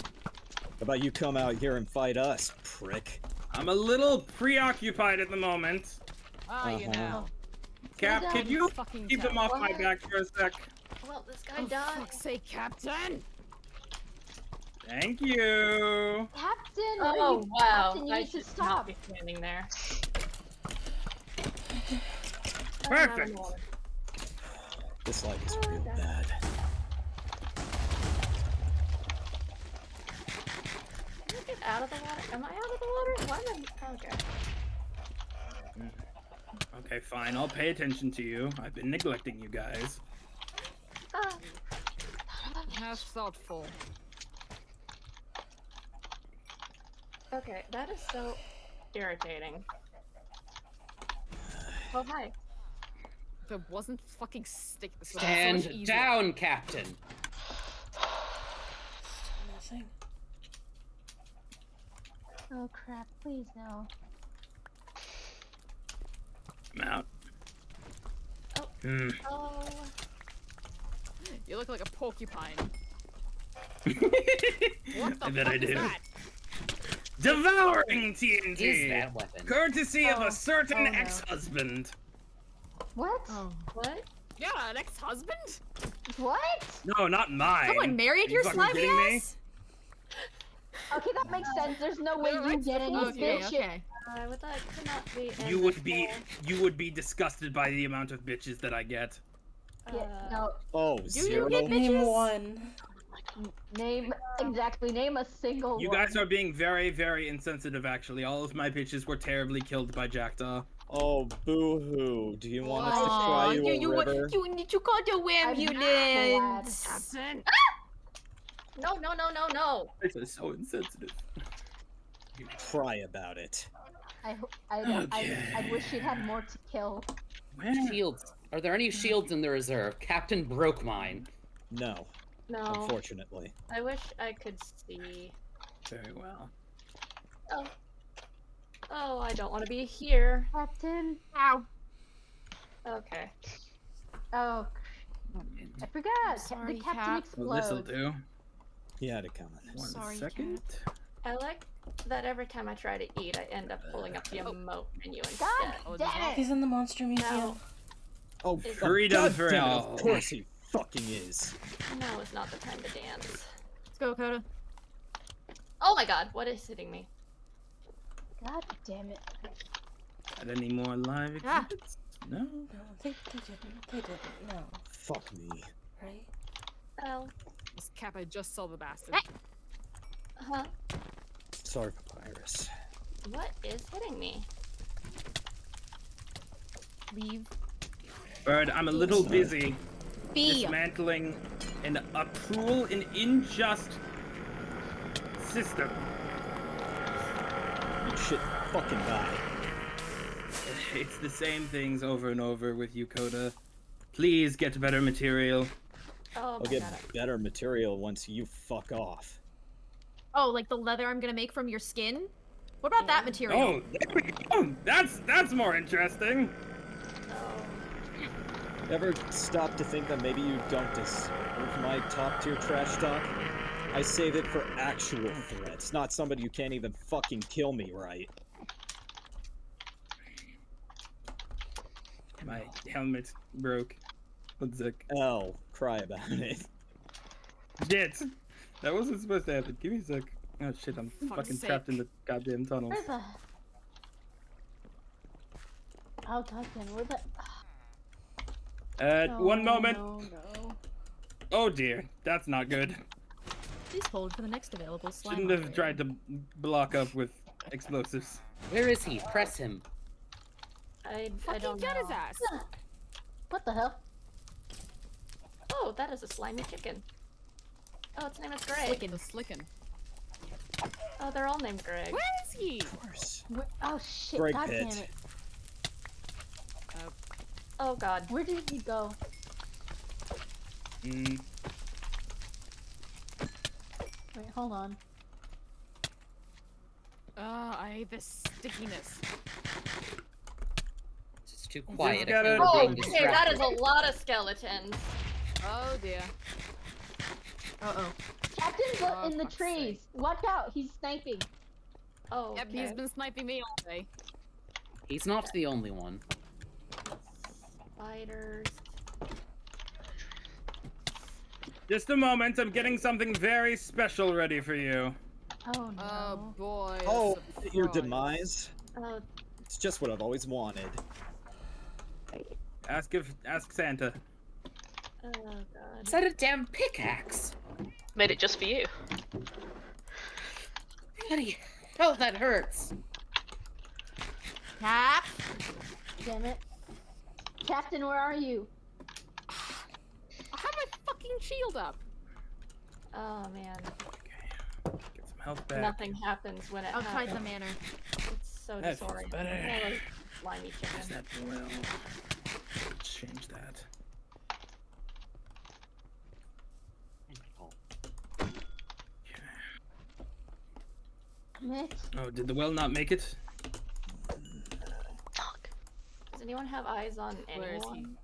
How about you come out here and fight us, prick? I'm a little preoccupied at the moment. Ah, you Uh-huh. know. Cap, down. could you keep them off my back for a sec? Well, this guy Oh, died. fuck's sake, Captain! Thank you. Captain! Oh you, wow! Captain, you I need to stop. not be standing there. Perfect. This light is Oh, real God. bad. Can I get out of the water? Am I out of the water? Why am I? Okay. Okay, fine. I'll pay attention to you. I've been neglecting you guys. Ah. How thoughtful. Okay, that is so irritating. Oh hi. If it wasn't fucking stick, this would so Stand down, Captain. Nothing. Oh crap! Please no. I'm out. Oh. Hmm. Oh. You look like a porcupine. I What the bet fuck I is do. that? Devouring TNT. Is that weapon? Courtesy of Oh. a certain Oh, no. ex-husband. What? Oh. What? Yeah, an ex-husband? What? No, not mine. Someone married Are your you fucking slimy kidding me? ass? Okay, that makes sense. There's no way you it's get any Okay, bitch. okay. I would like to not be. You would be hole. you would be disgusted by the amount of bitches that I get. Yeah, Uh, no. Oh, you zero? get Name Bitches? one. Name exactly. Name a single You one. guys are being very, very insensitive. Actually, all of my bitches were terribly killed by Jackdaw. Oh, boo-hoo. Do you want us to Aw, try you, you, a you, river? you, you, you got the glad. ambulance. Captain! Ah! No, no, no, no, no. This is so insensitive. You cry about it. I, I, Okay. I, I wish she'd had more to kill. Where? Shields. Are there any shields in the reserve? Captain broke mine. No, No. unfortunately. I wish I could see. Very well. Oh. Oh, I don't want to be here. Captain. Ow. Okay. Oh, I forgot. Sorry, the captain Cap. Well, this'll explodes. do. He had it coming. One Sorry, second. I like that every time I try to eat, I end up pulling up the uh, emote menu instead. God Oh, damn it! He's in the monster museum. No, Oh, Is- oh, Freedom for damn all. Of course he fucking is. now is not the time to dance. Let's go, Kota. Oh my god, what is hitting me? God damn it! Got any more live Ah. exhibits? No. No, they, they didn't. They didn't. No. Fuck me. Right? Well. This cap, I just saw the bastard. Hey. huh? Sorry, Papyrus. What is hitting me? Leave. Bird, I'm a little Sorry. busy B. dismantling an, a cruel and unjust system. You should fucking die. It's the same things over and over with you, Kota. Please get better material. Oh I'll get god. better material once you fuck off. Oh, like the leather I'm gonna make from your skin? What about that material? Oh, there we go. That's that's more interesting. Oh. Ever stop to think that maybe you don't deserve my top tier trash talk? I save it for actual threats, not somebody who can't even fucking kill me, right? My helmet broke. One sec. L, cry about it. Shit. That wasn't supposed to happen. Give me a sec. Oh shit, I'm Fuck's fucking trapped in the goddamn tunnels. Where's the? Oh god damn! Where the? Uh, No, one moment. No, no. Oh dear, that's not good. Please hold for the next available slime. Shouldn't have tried to block up with explosives. Where is he? Press him. I, I Fucking don't get know. his ass. What the hell? Oh, that is a slimy chicken. Oh, its name is Greg. Slickin' the slickin'. Oh, they're all named Greg. Where is he? Of course. Where... Oh shit! Greg god Pitt. damn it! Oh god. Where did he go? Mm, Wait, hold on. Uh, I hate this stickiness. It's too quiet. I gotta- feel Oh, being okay, that is a lot of skeletons. Oh dear. Uh oh. Captain's Oh, in the fuck's trees. Watch out, he's sniping. Oh, Yep, he's been sniping me all day. He's not the only one. Spiders. Just a moment, I'm getting something very special ready for you. Oh no. Oh boy. a Oh, your demise. Oh, It's just what I've always wanted. Ask if ask Santa. oh god. Is that a damn pickaxe? Made it just for you. Bloody hell, oh, that hurts. Cap. Damn it. Captain, where are you? I have my fucking shield up. Oh man. Get some health back. Nothing happens when it Outside the happens. manor. It's so That feels disorienting. better. Yeah, slimy Where's chicken. that well? Let's change that. Mitch? Oh, did the well not make it? Does anyone have eyes on Where is he? anyone?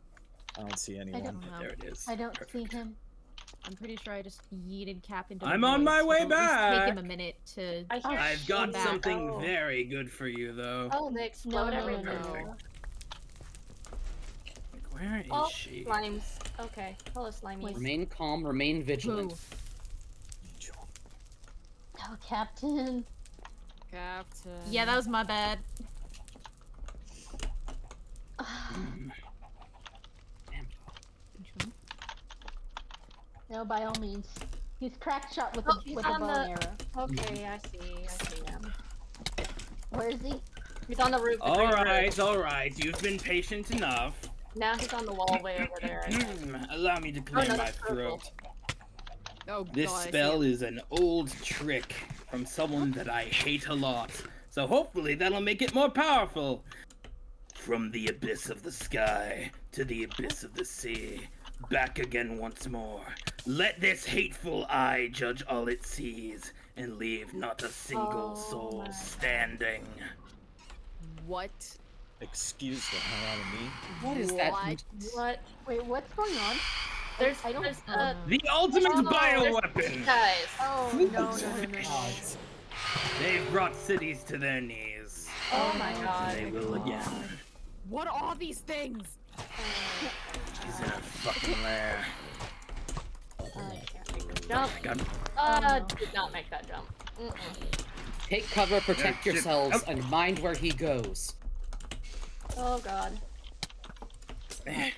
I don't see I anyone. don't know. There it is. I don't Perfect. see him. I'm pretty sure I just yeeted Cap into. the I'm on void, my so way it'll at least Take him back. a minute to. I hear I've got back. something Oh. very good for you, though. Oh, they explode no, everything. no. Perfect. Where is Oh, she? slimes. Okay, hello slimies. Remain calm, remain vigilant. Oh, Captain. Captain. Yeah, that was my bad. No, by all means. He's crack shot with Oh, a with a bow the- and arrow. Okay, I see. I see him. Where is he? He's on the roof. the All green right, roof. all right. You've been patient enough. Now he's on the wall way over there. I think. Hmm, Allow me to Oh, clear no, my purple. throat. Oh This god. Spell is an old trick from someone that I hate a lot. So hopefully that'll make it more powerful. From the abyss of the sky to the abyss of the sea, back again once more. Let this hateful eye judge all it sees, and leave not a single Oh soul my. standing. What? Excuse the hell out of me. What is that? What? What? Wait, what's going on? There's, I don't- there's uh, The ultimate Oh, there's bioweapon! guys. Oh no no no no! no. They've brought cities to their knees. Oh my And god. they will again. What are these things? She's in a fucking lair. I can't make the jump. God. Uh, did not make that jump. Mm-mm. Take cover, protect shit. yourselves, Oh. and mind where he goes. Oh god. Okay.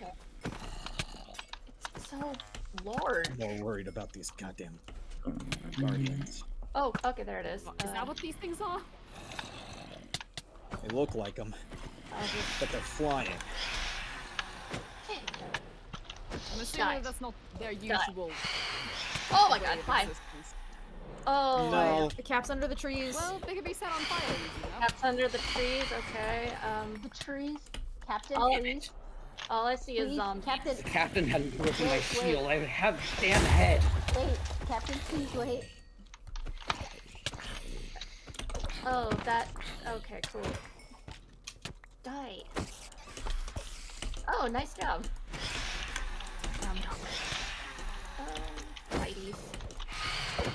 So large. I'm more worried about these goddamn guardians. Oh, okay, there it is. Is Uh, that what these things are? They look like them, just- but they're flying. I'm assuming Guys. that's not their usual. Oh my god, of hi. Oh, No. The cap's under the trees. Well, they could be set on fire, easy enough. Caps under the trees, okay. Um, The trees, Captain. all, Trees. all I see is zombies. Captain. The captain hadn't broken my Wait, wait. shield. I would have a damn head. Wait, Captain. Please wait. Oh, that. Okay, cool. Die. Oh, nice job. Um.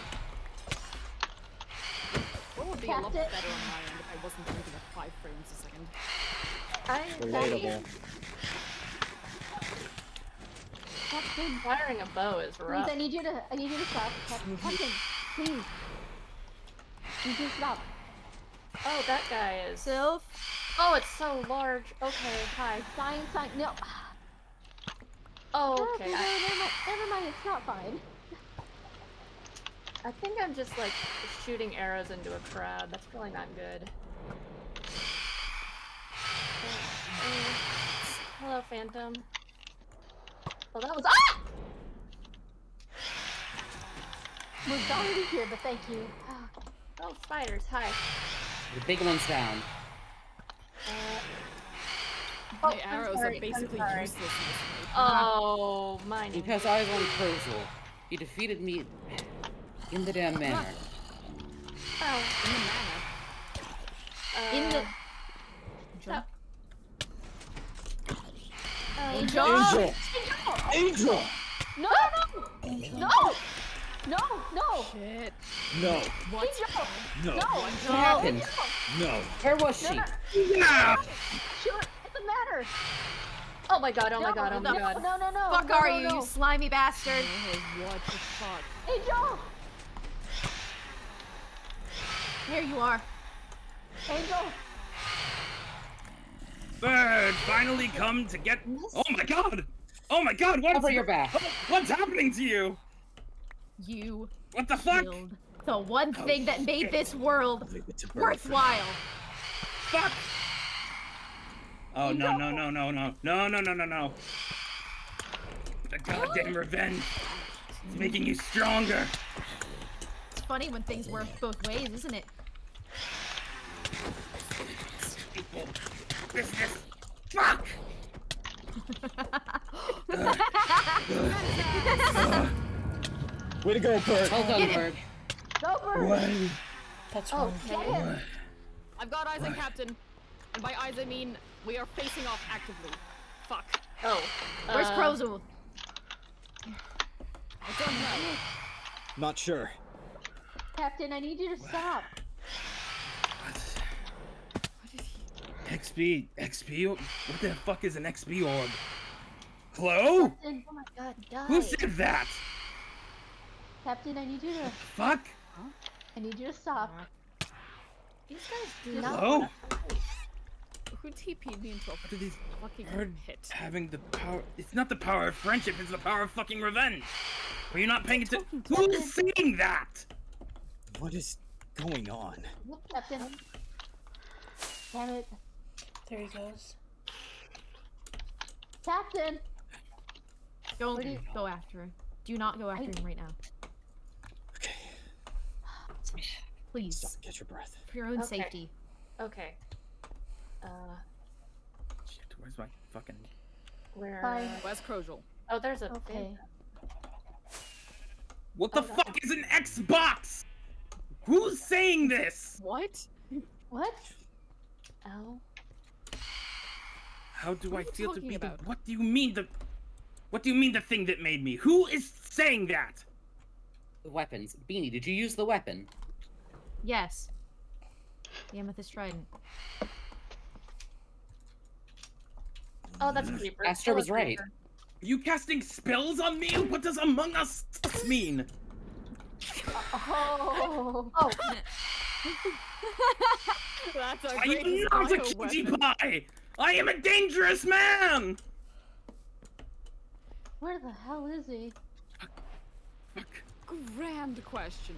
What would be a lot Captain. better on my end if I wasn't moving at five frames a second? I Relatable. Captain. Firing a bow is Please. I need you to. I need you to stop. Captain. Captain. Please. You can stop. Oh, that guy is. Sylph. Oh, it's so large. Okay, hi. Sign. Sign. No. Oh, Okay. okay. No, I, never mind. Never mind. It's not fine. I think I'm just like shooting arrows into a crowd. That's probably not good. Uh, hello, Phantom. Oh, that was ah! We're already here, but thank you. Oh, spiders. Hi. The big one's down. Uh, My Oh, I'm arrows sorry, are basically useless in this fight. oh, mine. Because I was on Crozal. He defeated me in the damn manor. Oh, In the manor. In the. Uh, Uh, Angel! Angel! Angel! Angel! No, no, no, no, no, Shit. No. What? Angel, No. no, What happened? No. Where was she? no. Yeah! Sure, it doesn't matter. Oh my god! Oh my god! Oh the my god! No, no, no. fuck no, are no, you, no. you slimy bastard? What the fuck? Angel! Here you are. Angel! Bird finally come to get. Oh my god! Oh my god! What's Cover your back. Oh, what's happening to you? You What the fuck? the one oh, thing that made this world Leave it to Bird. worthwhile. Fuck! Oh no no no no no no no no no no! The goddamn revenge is making you stronger. It's funny when things work both ways, isn't it? People, business. Fuck! Way to go, Bird. Well done, Get it. Bird. Go for What? it! That's Oh, one. get him! I've got eyes on Captain. And by eyes I mean we are facing off actively. Fuck. Oh. Where's uh, Crozul? I don't know. Not sure. Captain, I need you to stop. XP, XP. What the fuck is an XP orb? Hello? Captain, oh my god, die. Who said that? Captain, I need you to. Fuck? I need you to stop. These guys do not. Hello? Who TP'd me into a What are these fucking bird pit? having the power? It's not the power of friendship. It's the power of fucking revenge. Are you not paying attention? Who is saying that? What is going on? Look, Captain. Damn it. There he goes. Captain! Don't do you- go after him. Do not go after him right now. Okay. Please. Stop. Catch your breath. For your own Okay. safety. Okay. Uh, Shit, where's my fucking? where? Fine. Where's Crozul? Oh, there's a. Okay. What the fuck is an Xbox? Who's saying this? What? What? Oh. How do What I feel to talking be the? What do you mean the? What do you mean the thing that made me? Who is saying that? The weapons. Beanie, did you use the weapon? Yes. The amethyst trident. Oh, that's creeper. Astra Kill a was right. creeper. Are you casting spells on me? What does Among Us mean? Oh! Oh, That's a I great am not a bio cutie weapon. pie. I am a dangerous man. Where the hell is he? Grand question.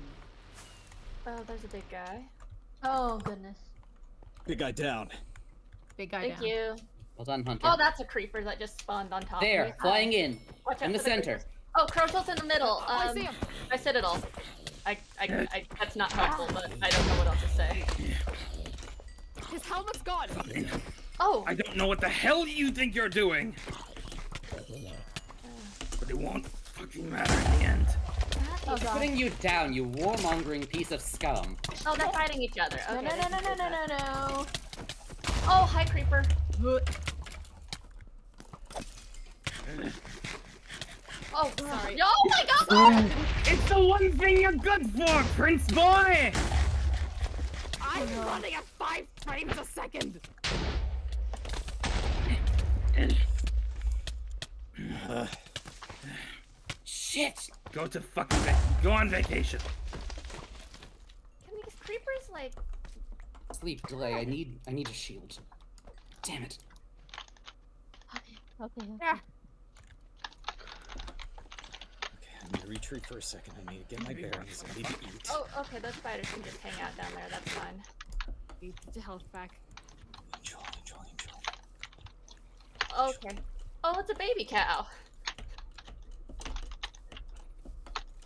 oh, there's a big guy. Oh, goodness. Big guy down. Big guy Thank down. Thank you. Well done, Hunter. Oh, that's a creeper that just spawned on top. of there, flying in. Watch out In the for center. creepers. Oh, Crochel's in the middle. Oh, I Um, see him. I said it all. I, I, I, that's not helpful, but I don't know what else to say. His helmet's gone. Oh, I don't know what the hell you think you're doing. But it won't fucking matter in the end. oh, God. Putting you down, you warmongering piece of scum. oh, they're fighting each other. No, Okay, no, no, they no, no, no, no, no. Oh, hi, creeper. Oh, Sorry. Oh my God! It's the one thing you're good for, Prince Boy. I'm running at five frames a second. Uh, Shit! Go to fucking vac- go on vacation. Can these creepers like? Sleep delay. I need. I need a shield. Damn it. Okay, okay. Yeah. okay, I need to retreat for a second. I need to get my bearings. I need to eat. Oh, okay. Those spiders can just hang out down there. That's fine. Need the health back. Enjoy, enjoy, enjoy. Okay. Oh, it's a baby cow.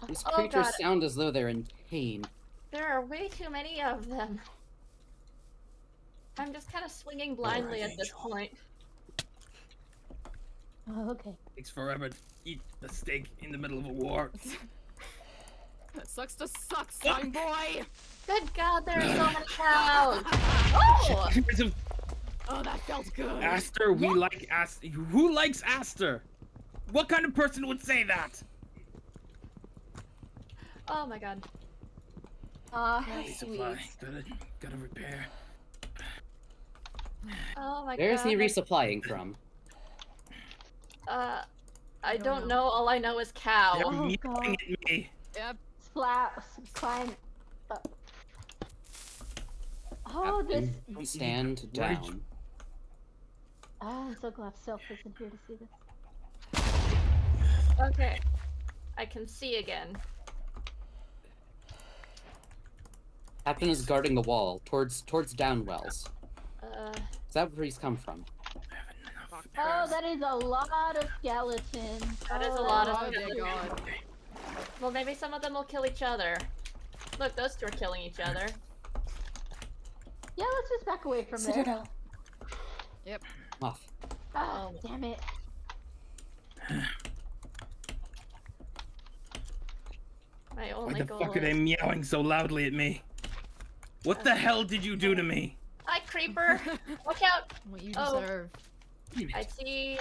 These Oh, creatures God. sound as though they're in pain. There are way too many of them. I'm just kind of swinging blindly at this Angel. point. Oh, okay. Takes forever to eat a steak in the middle of a war. That sucks to suck, slime boy. Good God, there are so many cows. Oh! Oh, that felt good. Aster, we like Aster. Who likes Aster? What kind of person would say that? Oh my God. Ah, Resupply. Gotta, gotta repair. Oh my Where's God. he resupplying from? Uh, I don't know. All I know is cow. They're Oh, meowing God. at me. Yep. Splat, climb. up. Oh, this. Stand down. Oh, I'm so glad Sylph isn't here to see this. Okay. I can see again. Captain is guarding the wall towards towards Downwells. Uh, Is that where he's come from? Oh, that is a lot of skeletons. that is a Oh, lot Oh, of dear skeletons. Well, maybe some of them will kill each other. Look, those two are killing each other. Yeah, let's just back away from there. Citadel. Yep. Off. Oh, damn it. My only Why only the goal fuck are they meowing so loudly at me? What the hell did you do to me? Hi, creeper! Watch out! What you Oh. deserve. I see.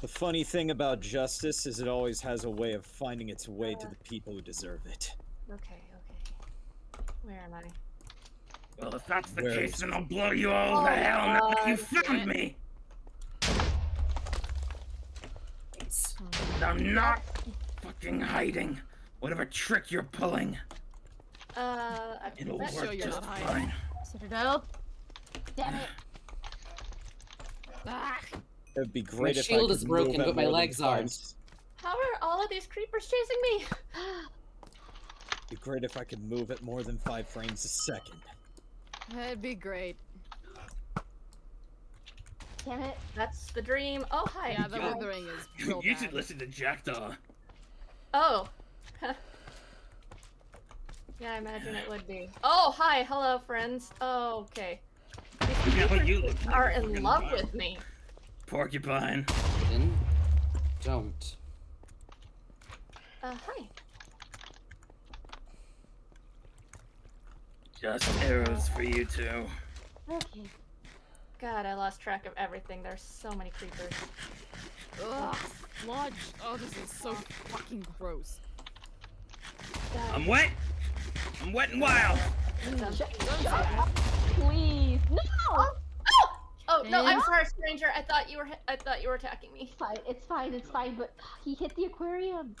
The funny thing about justice is it always has a way of finding its way to the people who deserve it. Okay, okay. Where am I? Well, if that's the Where case, then I'll blow you all to Oh, hell now that you God, found damn it. me. I'm not fucking hiding. Whatever trick you're pulling, Uh, I it'll bet- work sure you're just not hiding. fine. Citadel. Damn it. Ah, It'd be great if shield I is broken, but my legs aren't. How are all of these creepers chasing me? It'd be great if I could move at more than five frames a second. That'd be great. Damn it. That's the dream. Oh, hi. Yeah, the withering is real you bad. should listen to Jackdaw. Oh. yeah, I imagine it would be. Oh, hi. Hello, friends. Oh, okay. Now you look like Are a in love bar- with me. Porcupine. Then don't. Uh, hi. Just arrows for you two. Okay. God, I lost track of everything. There's so many creepers. Ugh, sludge. Oh, this is so fucking gross. I'm wet. I'm wet and wild. Please. No! Oh, oh no! I'm sorry, stranger. I thought you were. I thought you were attacking me. It's fine. It's fine. It's fine. But he hit the aquarium.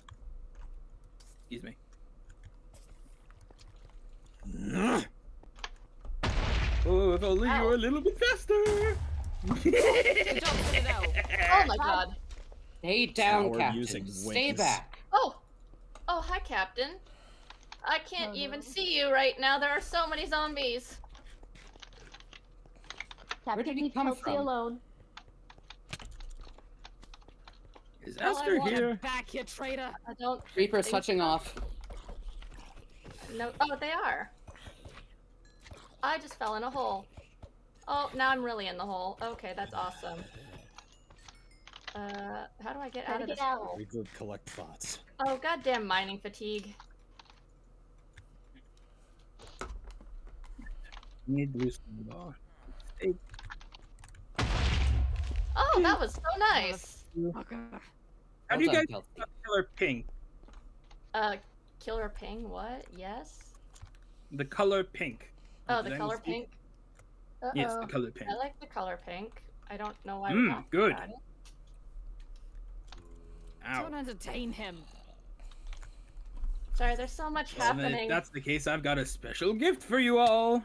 Excuse me. Oh, if only you were a little bit faster. Oh my god. Stay down, Coward Captain. Stay back. Oh. Oh, hi, Captain. I can't even see you right now. There are so many zombies. Captain did he come Keltzy from? alone. Is Well, I Aster want here? Back, you traitor. I don't. Reaper's think touching off. No. Oh, they are. I just fell in a hole. Oh, now I'm really in the hole. Okay, that's awesome. Uh, how do I get Try out of get this out. hole? Regroup, collect thoughts. Oh, goddamn mining fatigue. Need to loosen the bar. Stay Oh, that was so nice. How do you guys done, spell color pink? Uh, killer ping. What? Yes. The color pink. Oh, the I color misspeak? pink. Uh-oh. Yes, the color pink. I like the color pink. I don't know why. Mm, we're good. about it. Ow. Don't entertain him. Sorry, there's so much Well, then if happening. that's the case, I've got a special gift for you all.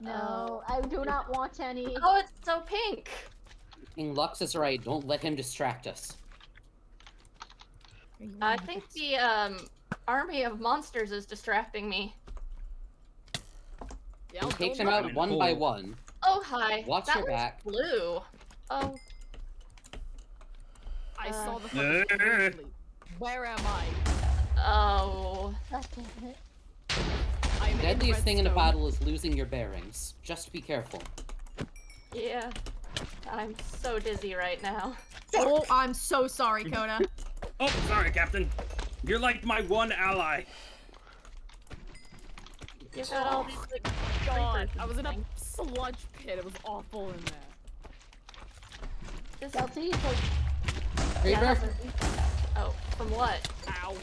No, I do not want any. Oh, it's so pink. King Lux is right. Don't let him distract us. I think the um army of monsters is distracting me. Yeah, We take don't them out him. one by one. Oh hi. Watch that your was back. Blue. Oh. I saw Uh, the fucking briefly. Where am I? Oh. God damn it. I'm The deadliest in thing in a Redstone. battle is losing your bearings. Just be careful. Yeah. I'm so dizzy right now. Oh, I'm so sorry, Kona. Oh, sorry, Captain. You're like my one ally. You've got all these like God, I was in a sludge pit. It was awful in there. things. Delty, take Yeah, Reaper? that's- Oh, from what? Ow.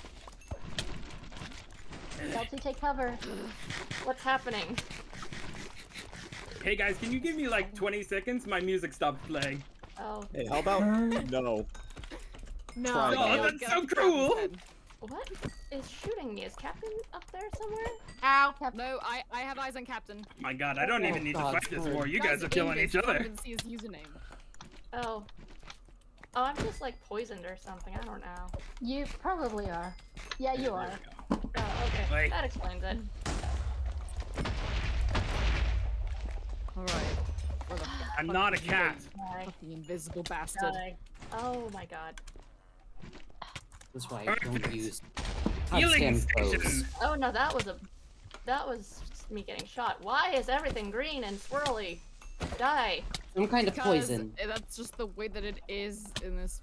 Delty, take cover. What's happening? Hey guys, can you give me like 20 seconds? My music stopped playing. Oh, Hey, how about no? No. Try Oh, that's so cruel! What is shooting me? Is Captain up there somewhere? Ow. No, I I have eyes on Captain. My god, I don't even Oh, need God, to fight this sorry. war. You guys are killing English, each I don't other. even see his username. Oh. Oh, I'm just like poisoned or something. I don't know. You probably are. Yeah, you are. Oh, okay. Wait. That explains it. All right. I'm not a cat. The invisible bastard. Die. Oh my god. That's why I don't use Healing handstand Oh no, that was a. That was me getting shot. Why is everything green and swirly? Die. Some kind of Because poison. Eh, that's just the way that it is in this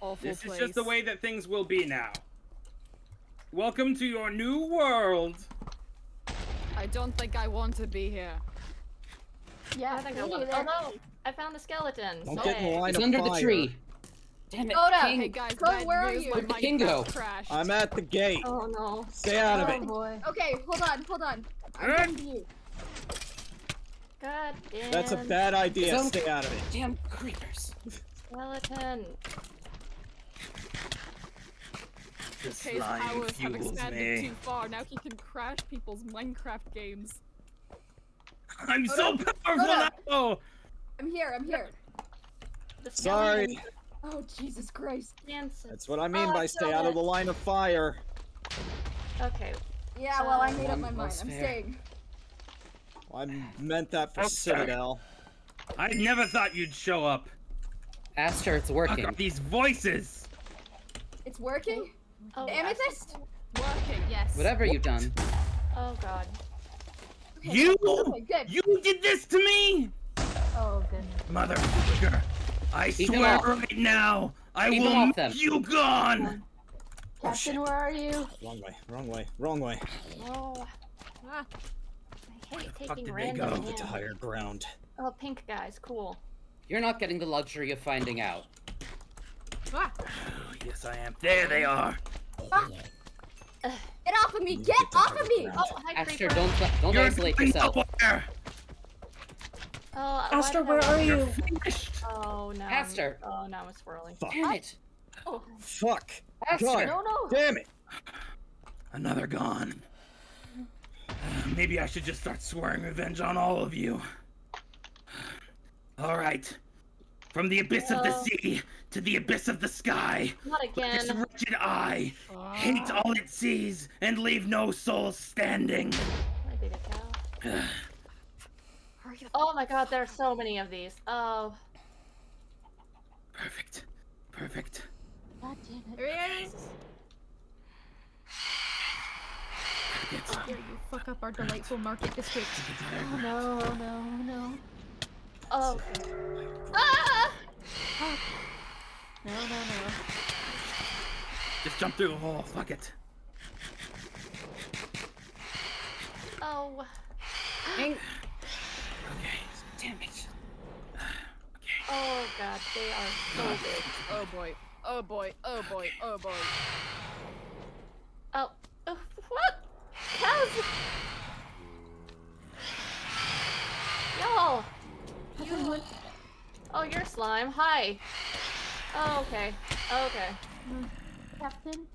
awful This is just the way that things will be now. Welcome to your new world. I don't think I want to be here. Yeah, I think I me will. neither. Oh no! I found the skeleton. Don't get in the line It's of under fire. the tree. Damn it, Oda, King. Hey guys, Code, bad where are you? my Where'd the king go? crashed. I'm at the gate. Oh no. Stay out of Oh it. boy. Okay, hold on, hold on. I'm Alright. coming to you. God damn. That's a bad idea. Don't- Stay out of it. Damn creepers. skeleton. This Okay, his slime powers have expanded me. too far. Now he can crash people's Minecraft games. I'm so Oda, powerful Oda. now. I'm here, I'm here. The Sorry. Skeleton Oh, Jesus Christ. dances. That's what I mean Oh, by I stay felt out of the line of fire. Okay. Yeah, well, I made up my mind. was I'm fair. staying. I meant that for Okay. Citadel. I never thought you'd show up. Aster, it's Fuck working. up these voices. It's working? Oh, amethyst? Working. Yes. Whatever you've done. Oh god. Okay, You, Okay, good. you did this to me, Oh goodness. motherfucker. I Keep them swear right now, I Keep them will make them. you gone. Oh, shit. Captain, where are you? Wrong way. Wrong way. Wrong way. Oh. Ah. I hate fuck taking did they random go? The hands. higher ground. Oh, pink guys, cool. You're not getting the luxury of finding out. Ah, Oh, yes, I am. There they are. get off of me! Get get off of me! ground. Oh, hi, Aster, creeper. don't don't You're isolate going yourself. nowhere. Oh, Aster, where are You're finished. Oh no. I'm- Aster. Oh, now I'm swirling. Fuck. Damn it. Oh, Fuck. Aster. God. No, no. Damn it. Another gone. Maybe I should just start swearing revenge on all of you. All right. From the abyss of the sea to the abyss of the sky, not this wretched eye hates all it sees and leave no soul standing. I did it, cow. Oh my god, there are so many of these. Oh. Perfect. Perfect. God damn it. Here he is! Perfect. Here, you fuck up our delightful market district. Oh no, no, no. Oh. Ah! No, no, no. Just jump through the hole. Fuck it. Oh. King. Okay. Damn it. Oh god, they are so big. Oh boy. Oh boy. Oh boy. Oh boy. Oh. oh what? Cows! Y'all! You. Oh, you're slime. Hi. Oh, okay. Okay. Captain?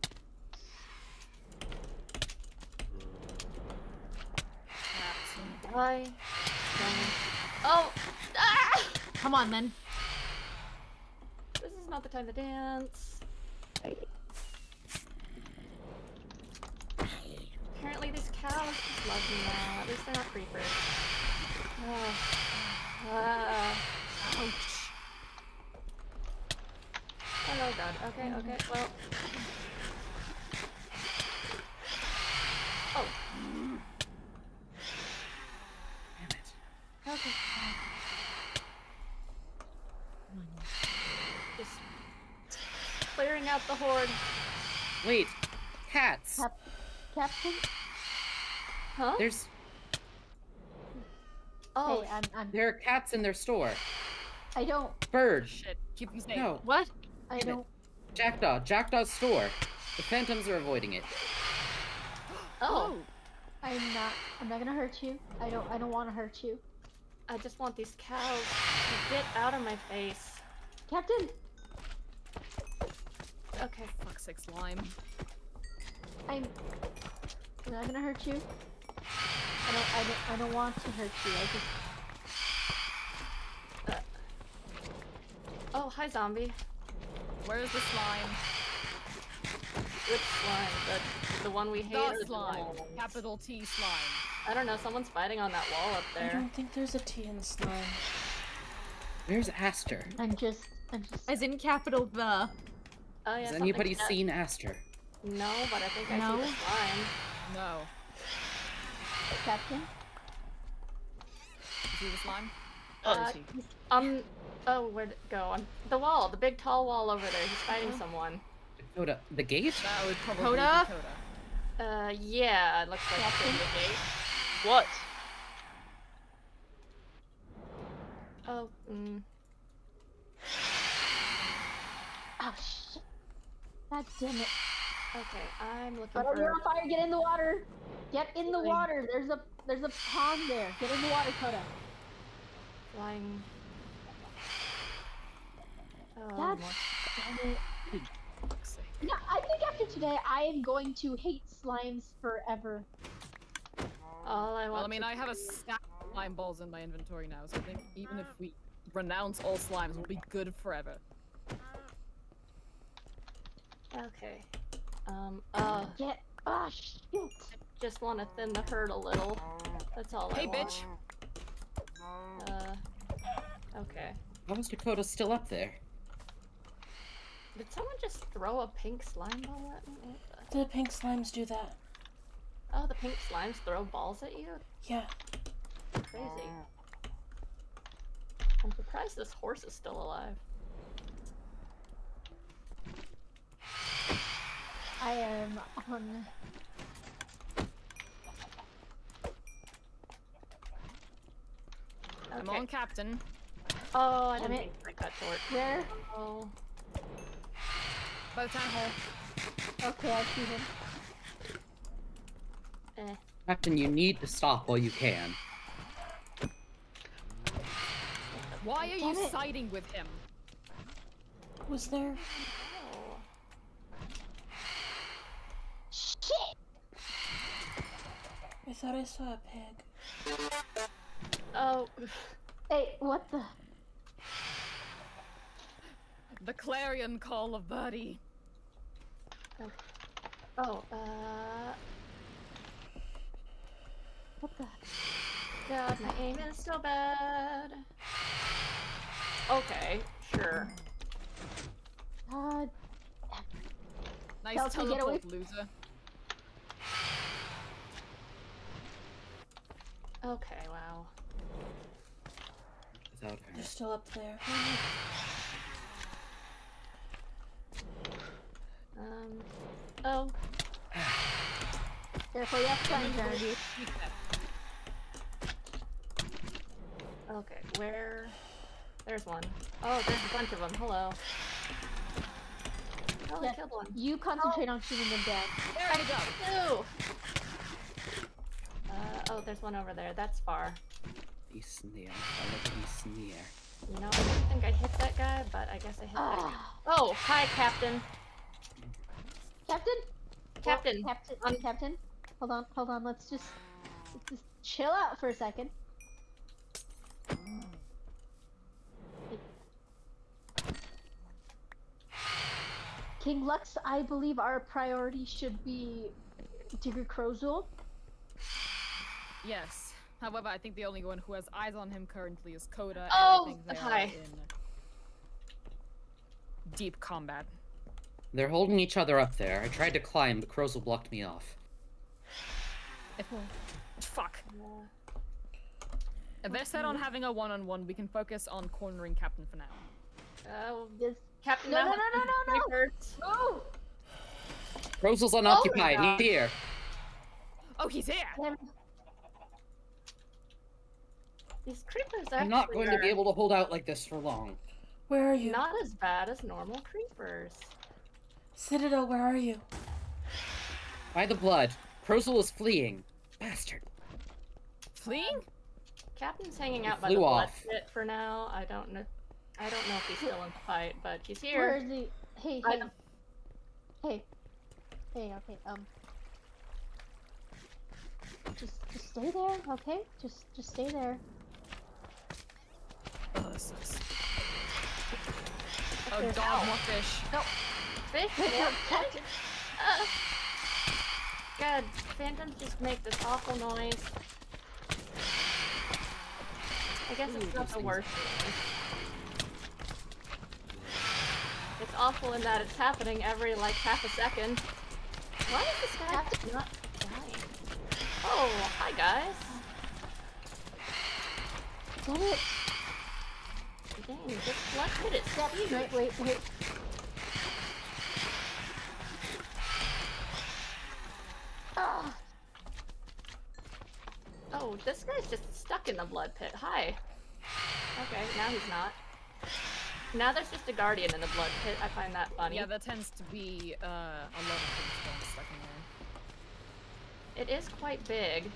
Hi. Oh! Ah! Come on, then. This is not the time to dance. Apparently these cows just love me now. At least they're not creepers. Oh. Ah. Ouch. Oh god. Okay, okay. Well. Okay. Just clearing out the horde. Wait. Cats. Cap- Captain? Huh? There's Oh, Hey, I'm, I'm, There are cats in their store. I don't, Bird. Shit. Keep them safe. No. What? I Damn don't. Jackdaw. Jackdaw's store. The phantoms are avoiding it. Oh. oh, I'm not. I'm not gonna hurt you. I don't. I don't want to hurt you, I just want these cows to get out of my face. Captain. Okay. Fuck six slime. I'm. I'm not gonna hurt you. I don't. I don't. I don't want to hurt you. I just. Uh, oh, hi, zombie. Where's the slime? Which slime? The the one we hate. or The the slime. normal? Capital T slime. I don't know. Someone's fighting on that wall up there. I don't think there's a T in slime. Where's Aster? I'm just. I'm just. As in capital the. Oh yeah. Has anybody that- seen Aster? No, but I think I No. see the slime. No. Captain. You see the slime? Oh, Uh, he's um. Oh, where'd it go? On the wall, the big tall wall over there. He's fighting someone. Dakota. The gate? That would probably Kota? be Kota. Uh, yeah, it looks like it's in the gate. What? Oh, mm. Oh shit. God damn it. Okay, I'm looking But for. you're on fire. Get in the water. Get in the water. There's a. There's a pond there. Get in the water, Kota. Flying. Oh, God more- damn it. Yeah, I think after today, I am going to hate slimes forever. All I want. Well, I mean, to I have a stack of slime balls in my inventory now, so I think even if we renounce all slimes, we'll be good forever. Okay. Um. Uh. Get. Ah, shit. Just want to thin the herd a little. That's all I want. Hey, bitch! Uh. Okay. How is Dakota still up there? Did someone just throw a pink slime ball at me? What the- The pink slimes do that. Oh, the pink slimes throw balls at you? Yeah. Crazy. I'm surprised this horse is still alive. I am on. I'm Okay. on captain. Oh, I didn't it. mean to break that torch. Where? Oh. By the town hall. Okay, I see him. Eh. Captain, you need to stop while you can. Why are Damn you it. siding with him? Was there? Oh. Shit! I thought I saw a pig. Oh. Hey, what the? The clarion call of Birdie. Oh, uh. What the? God, my aim is so bad. Okay, sure. God. Nice Keltzy, get away teleport, loser. Okay, wow. Without They're still up there. Um. Oh. Careful, you have time, Kennedy. Okay, where? There's one. Oh, there's a bunch of them. Hello. Oh, I killed one. You concentrate on shooting them down. There you go. Ew. Uh, oh, there's one over there. That's far. Peace in the. I love peace in the air. You know, I didn't think I hit that guy, but I guess I hit that guy. Ah. Oh, hi, Captain. Captain? Captain. Well, Captain. Um, Captain. Hold on, hold on. Let's just, let's just chill out for a second. King Lux, I believe our priority should be Digger Crowzul. Yes. However, I think the only one who has eyes on him currently is Kota. Oh, and I think they hi. are in deep combat. They're holding each other up there. I tried to climb, but Crozel blocked me off. If, fuck. If they're set on having a one-on-one, we can focus on cornering Captain for now. Oh, This. Captain. No, no, no, no, no, no. snipers. Oh! Crozel's unoccupied. God. He's here. Oh, he's here! Damn. These creepers I'm not actually going to be able to hold out like this for long. Where are you? Not as bad as normal creepers. Citadel, where are you? By the blood, Prozel is fleeing. Bastard. Fleeing? Captain's hanging out by flew the blood off. pit for now. I don't know. I don't know if he's still in the fight, but he's here. Where is he? Hey, hey. don't- Hey. Hey, okay, um. Just, just stay there, okay? Just, just stay there. Oh, this is... Oh There's- god, ow. more fish. No. Fish? Wait, more no, fish? Uh, God, phantoms just make this awful noise. I guess Ooh, it's not the worst. It's awful in that it's happening every like half a second. Why is this guy not dying? Oh, hi guys. Damn it! Dang, pit is Step, wait, wait. Ah! Oh, this guy's just stuck in the blood pit. Hi. Okay, now he's not. Now there's just a guardian in the blood pit. I find that funny. Yeah, that tends to be uh, a lot of things getting stuck in there. It is quite big.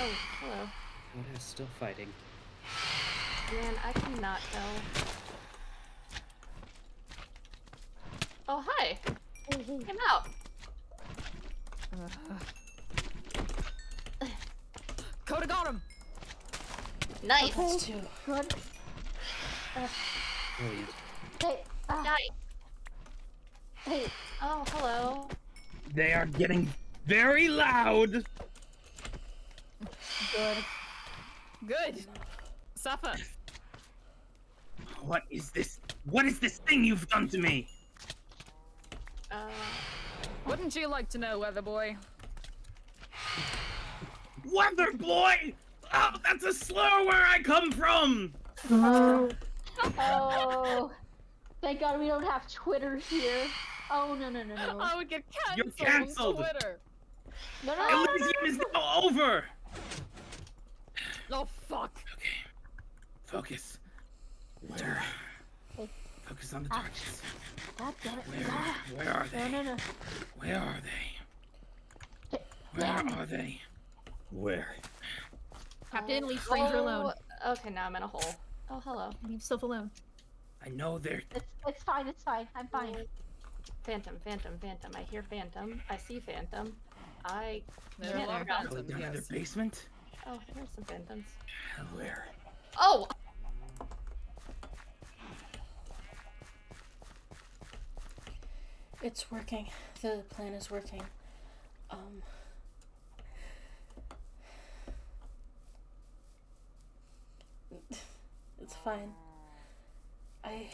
Oh, hello. What is still fighting? Man, I cannot tell. Oh, hi. Hey, hey. Came out. Kota got him! Nice. That's two. Good. Brilliant. Hey, Nice. hey. Oh, hello. They are getting very loud. Good. Good! Suffer! What is this? What is this thing you've done to me? Uh, Wouldn't you like to know, Weather Boy? Weather boy! Oh, that's a slur where I come from. Oh. oh. Thank God we don't have Twitter here. Oh, no, no, no, no. I would get You're cancelled on cancelled. Twitter! No, no, no, no, Elysium no, is no. now over. Oh, fuck! Okay, focus. Where? Hey. Focus on the Ah. darkness. God damn it. Where? Ah. Where are No, they? no, no. Where are they? Where Damn. are they? Where? Captain, leave stranger alone. oh, Okay, now I'm in a hole. Oh, hello. Leave stuff alone. I know they're. It's, it's fine, it's fine. I'm fine. Phantom, phantom, phantom. I hear phantom. I see phantom. I There can't are figure out- Going phantoms, down to yes. their basement. Oh, there's some phantoms. Where? Oh! It's working. The plan is working. Um. It's fine. I.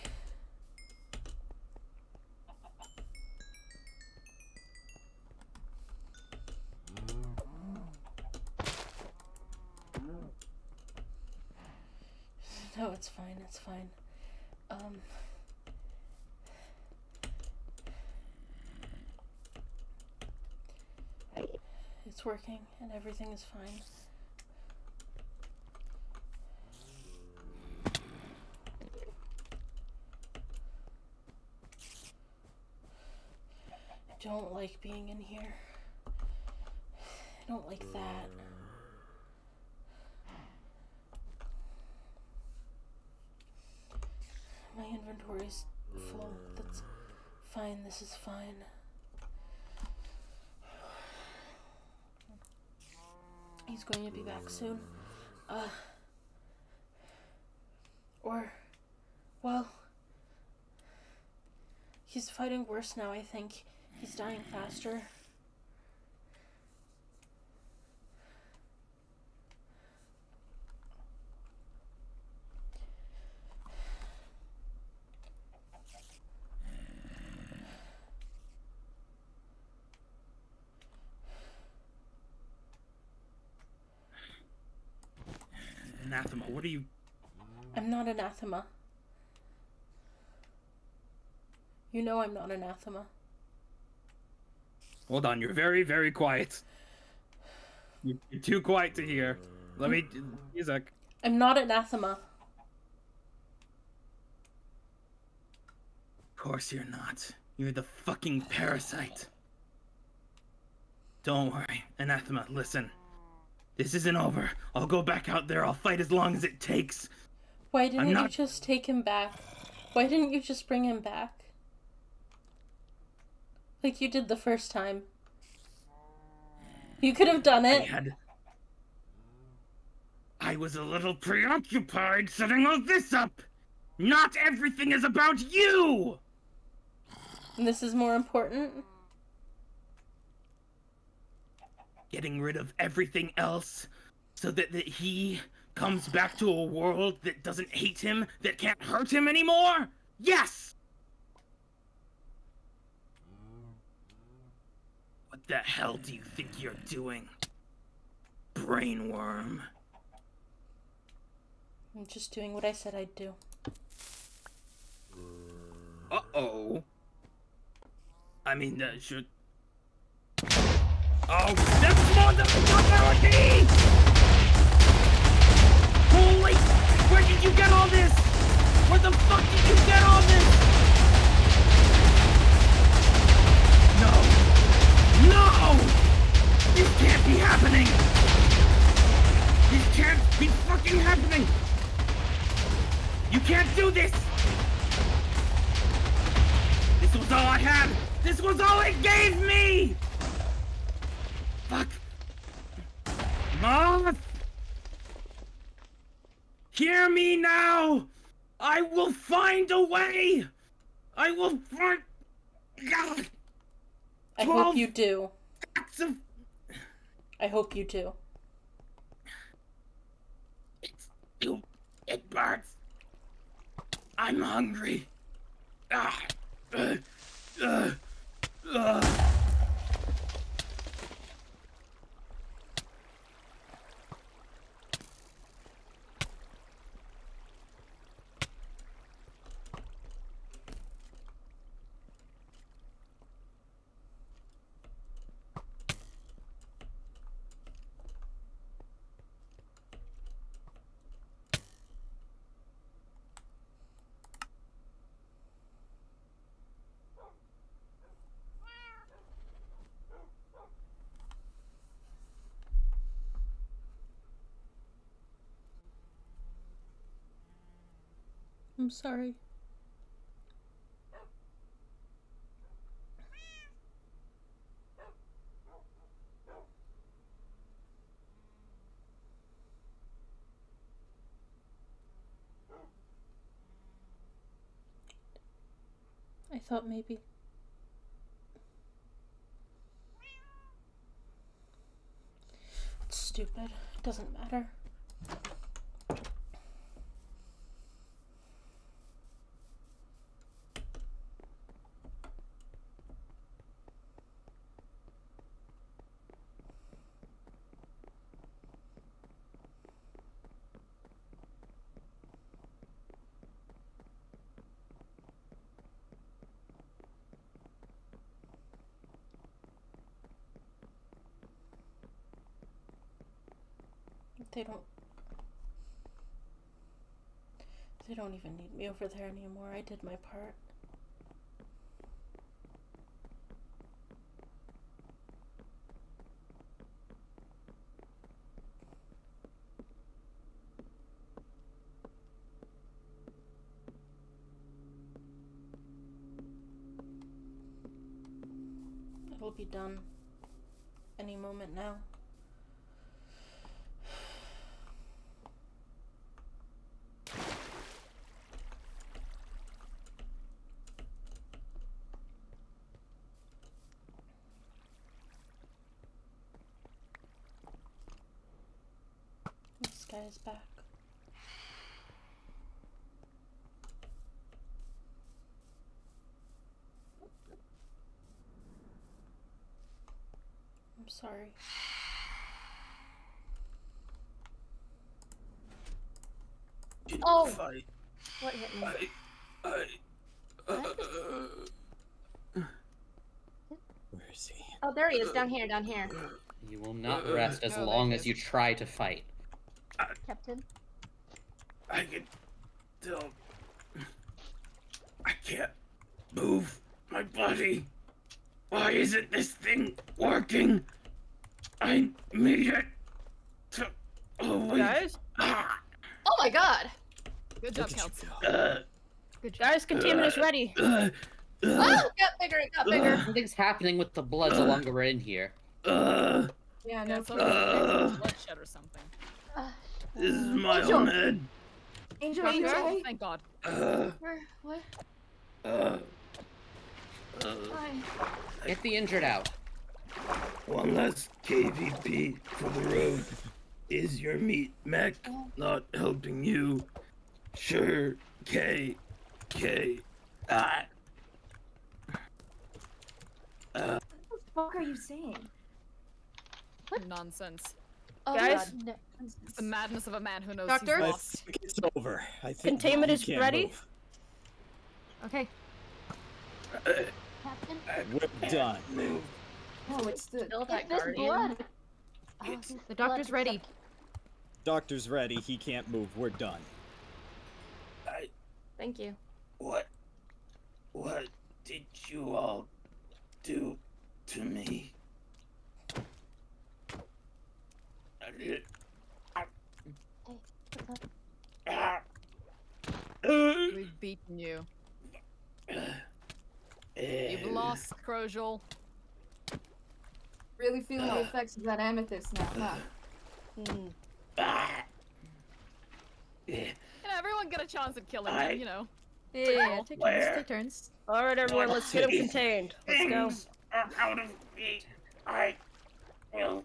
No, it's fine. It's fine. Um. It's working and everything is fine. I don't like being in here. I don't like that. My inventory's full. That's fine. This is fine. He's going to be back soon. Uh. Or. Well. He's fighting worse now, I think. He's dying faster. Anathema. What are you? I'm not anathema. You know I'm not anathema. Hold on. You're very, very quiet. You're too quiet to hear. Let me. Music. I'm not anathema. Of course you're not. You're the fucking parasite. Don't worry, Anathema, listen. This isn't over. I'll go back out there. I'll fight as long as it takes. Why didn't you just take him back? Why didn't you just bring him back? Like you did the first time. You could have done I it. had. I was a little preoccupied setting all this up. Not everything is about you! And this is more important. Getting rid of everything else so that, that he comes back to a world that doesn't hate him, that can't hurt him anymore? Yes! What the hell do you think you're doing? Brainworm. I'm just doing what I said I'd do. Uh oh. I mean, that should. Oh, this motherfucker! Holy! Where did you get all this? Where the fuck did you get all this? No! This can't be happening! This can't be fucking happening! You can't do this! This was all I had! This was all it gave me! Fuck! Moth! Hear me now! I will find a way! I will find. God! I hope you do. Of. I hope you do. You. It burns. I'm hungry. Ah. Uh, uh, uh. I'm sorry. I thought maybe. It's stupid. It doesn't matter. They don't. They don't even need me over there anymore. I did my part. It'll be done any moment now. This guy is back. I'm sorry. Oh! Fight. What hit me? I, I, Where is he? Oh, there he is, down here, down here. You will not uh, uh, rest as oh, long as you try to fight. Captain. I can still. I can't move my body. Why isn't this thing working? I made it to. Oh, wait. Guys? Ah, Oh my god! Good job, Keltzy. uh, Good job. Guys, containment is ready. uh, Oh, it got bigger, it got bigger. Something's happening with the blood the longer we're in here. uh, Yeah, Yeah, no. it's almost Uh. bloodshed or something. This is my Angel. own head. Angel, Doctor? you Oh, okay? thank God. Uh, Where? What? uh, uh, Get the injured out. one last KVP for the road. Is your meat mech not helping you? Sure, K, K, I. Uh, What the fuck are you saying? What Nonsense. oh Guys? God, no. It's the madness of a man who knows Doctor? he's I think it's over. I think Containment is ready? move. Okay. Captain. Uh, we're done. No, it's the. Still that It's blood. Oh, It's- The doctor's is ready. up- Doctor's ready. He can't move. We're done. I, Thank you. what, what did you all do to me? I did. Hey, what's up? Ah. We've beaten you. You've lost, Crojul. Really feeling the effects of that amethyst now, huh? You know, everyone get a chance at killing I- him, you know. Yeah, take turns. Where? Take turns. All right, everyone, let's get him contained. Let's go. Things are out of me. I will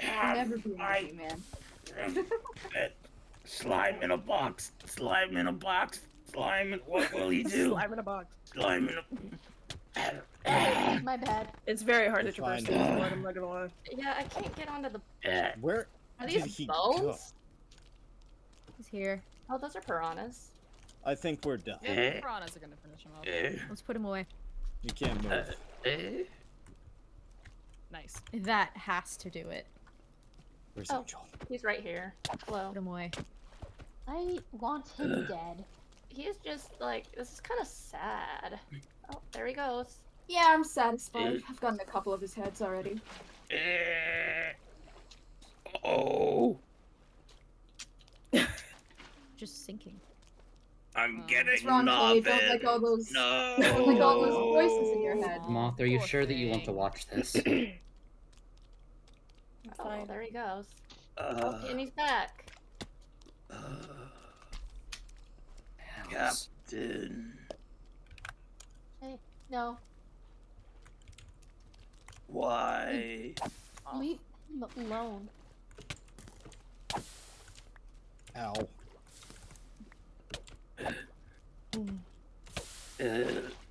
have Never be my man. Uh, slime in a box. Slime in a box. Slime. In, what will he do? Slime in a box. Slime in a. My bad. It's very hard to traverse fine. through this blood, I'm not gonna lie. Yeah, I can't get onto the. Eh, Where Are did these he go? He's here. Oh, those are piranhas. I think we're done. Yeah, the piranhas are gonna finish him off. eh, Let's put him away. You can't move. uh. Nice. That has to do it. Where's Oh. Angel? He's right here. Hello. Put him away. I want him dead. He is just like this is kind of sad. Oh, there he goes. Yeah, I'm satisfied. I've gotten a couple of his heads already. Eh. Oh, Just sinking. I'm Oh. getting What's wrong, Chloe? Don't nothing. like all those. No. Don't like all those voices in your head. Moth, are you poor sure that you want to watch this? Oh, fine. there he goes. Oh, Uh, and he's back. uh, House. Captain, Hey, no. why? Leave him alone. Ow. Uh,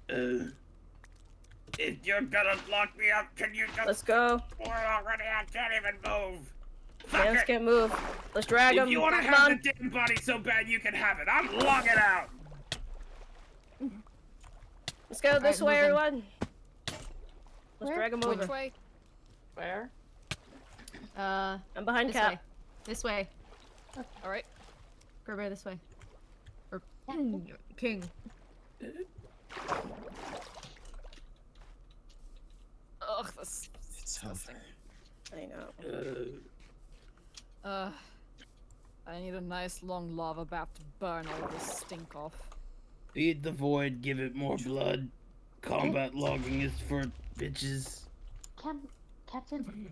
uh, if you're gonna lock me up, can you just? Let's go. We're already. I can't even move. Fuck Mans it. can't move. Let's drag If him. you want to have on. the damn body so bad, you can have it. I'm logging out. Let's go this Alright, way, moving. everyone. Let's Where? drag him over. Which way? Where? Uh, I'm behind this Cap. way. This way. All right. Gerber, this way. Or Captain. King. Ugh, this. It's over. I know. Uh, Uh, I need a nice long lava bath to burn all this stink off. feed the void. Give it more blood. Combat logging is for bitches. Cap- Captain, come. Yeah.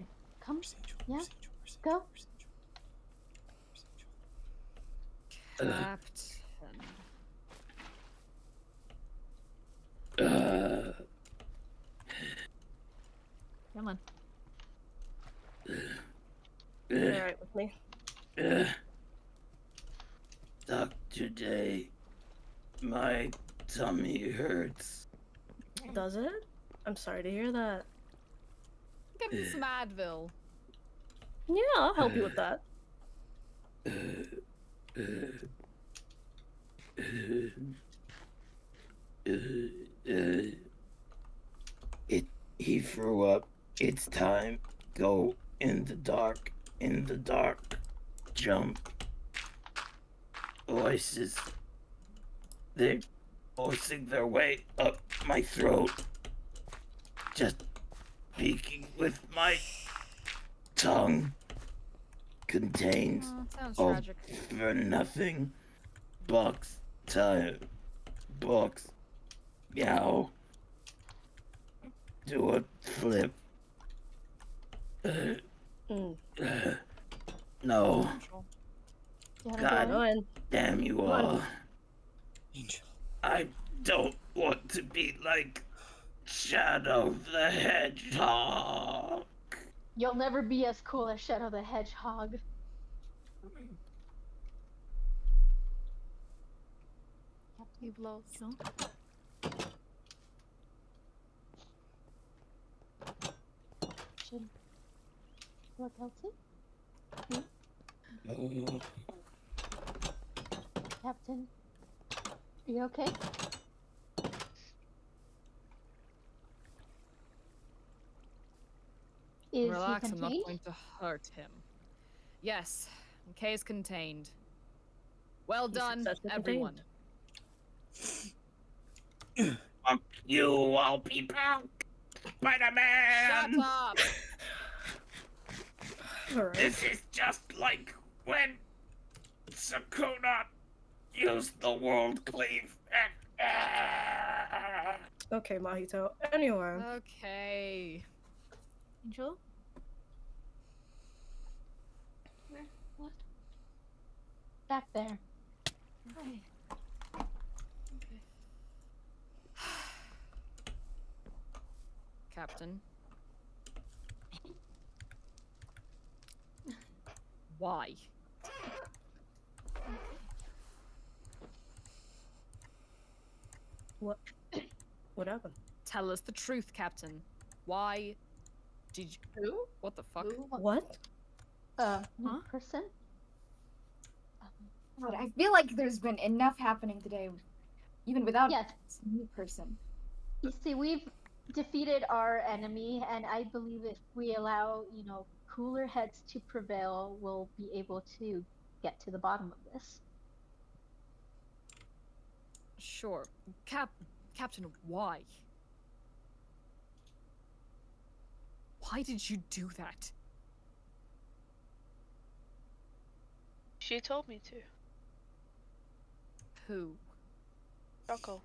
Where's Angel? Where's Go. Where's Angel? Where's Angel? Captain. Uh, Come on. Alright with me. uh. Dr. Dae, my tummy hurts. Does it? I'm sorry to hear that. Give him some Advil. Yeah, I'll help you with that. Uh, uh, uh, uh, uh. It. He threw up. It's time. Go in the dark. In the dark. jump. Voices. They're forcing their way up my throat. Just speaking with my tongue contains Oh, all for nothing box time box meow do a flip uh, Mm. no You God gun? damn you Come on. all I don't want to be like Shadow the Hedgehog You'll never be as cool as Shadow the Hedgehog. You've lost. No? Should look healthy. Oh, Captain. Are you okay? Is Relax, he I'm not going to hurt him. Yes, K is contained. Well done, successfully everyone. Fuck um, you all people Spider-Man Shut up! Alright. This is just like when Sukuna used the world cleave and ah. Okay, Mahito. Anyway. Okay. Angel? Where? What? Back there. Okay. Captain. Why? What? What happened? Tell us the truth, Captain. Why did you. Who? What the fuck? What? Uh, new Huh? person? God, I feel like there's been enough happening today, even without Yes. this new person. You see, we've defeated our enemy, and I believe if we allow, you know, cooler heads to prevail, we'll be able to get to the bottom of this. Sure. Cap. Captain, why? Why did you do that? She told me to. Who? Rocco.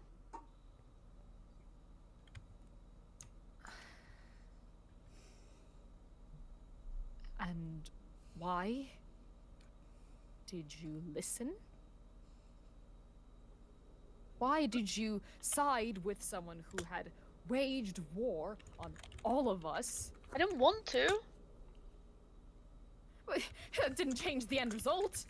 And why did you listen? Why did you side with someone who had waged war on all of us? I didn't want to. It didn't change the end result.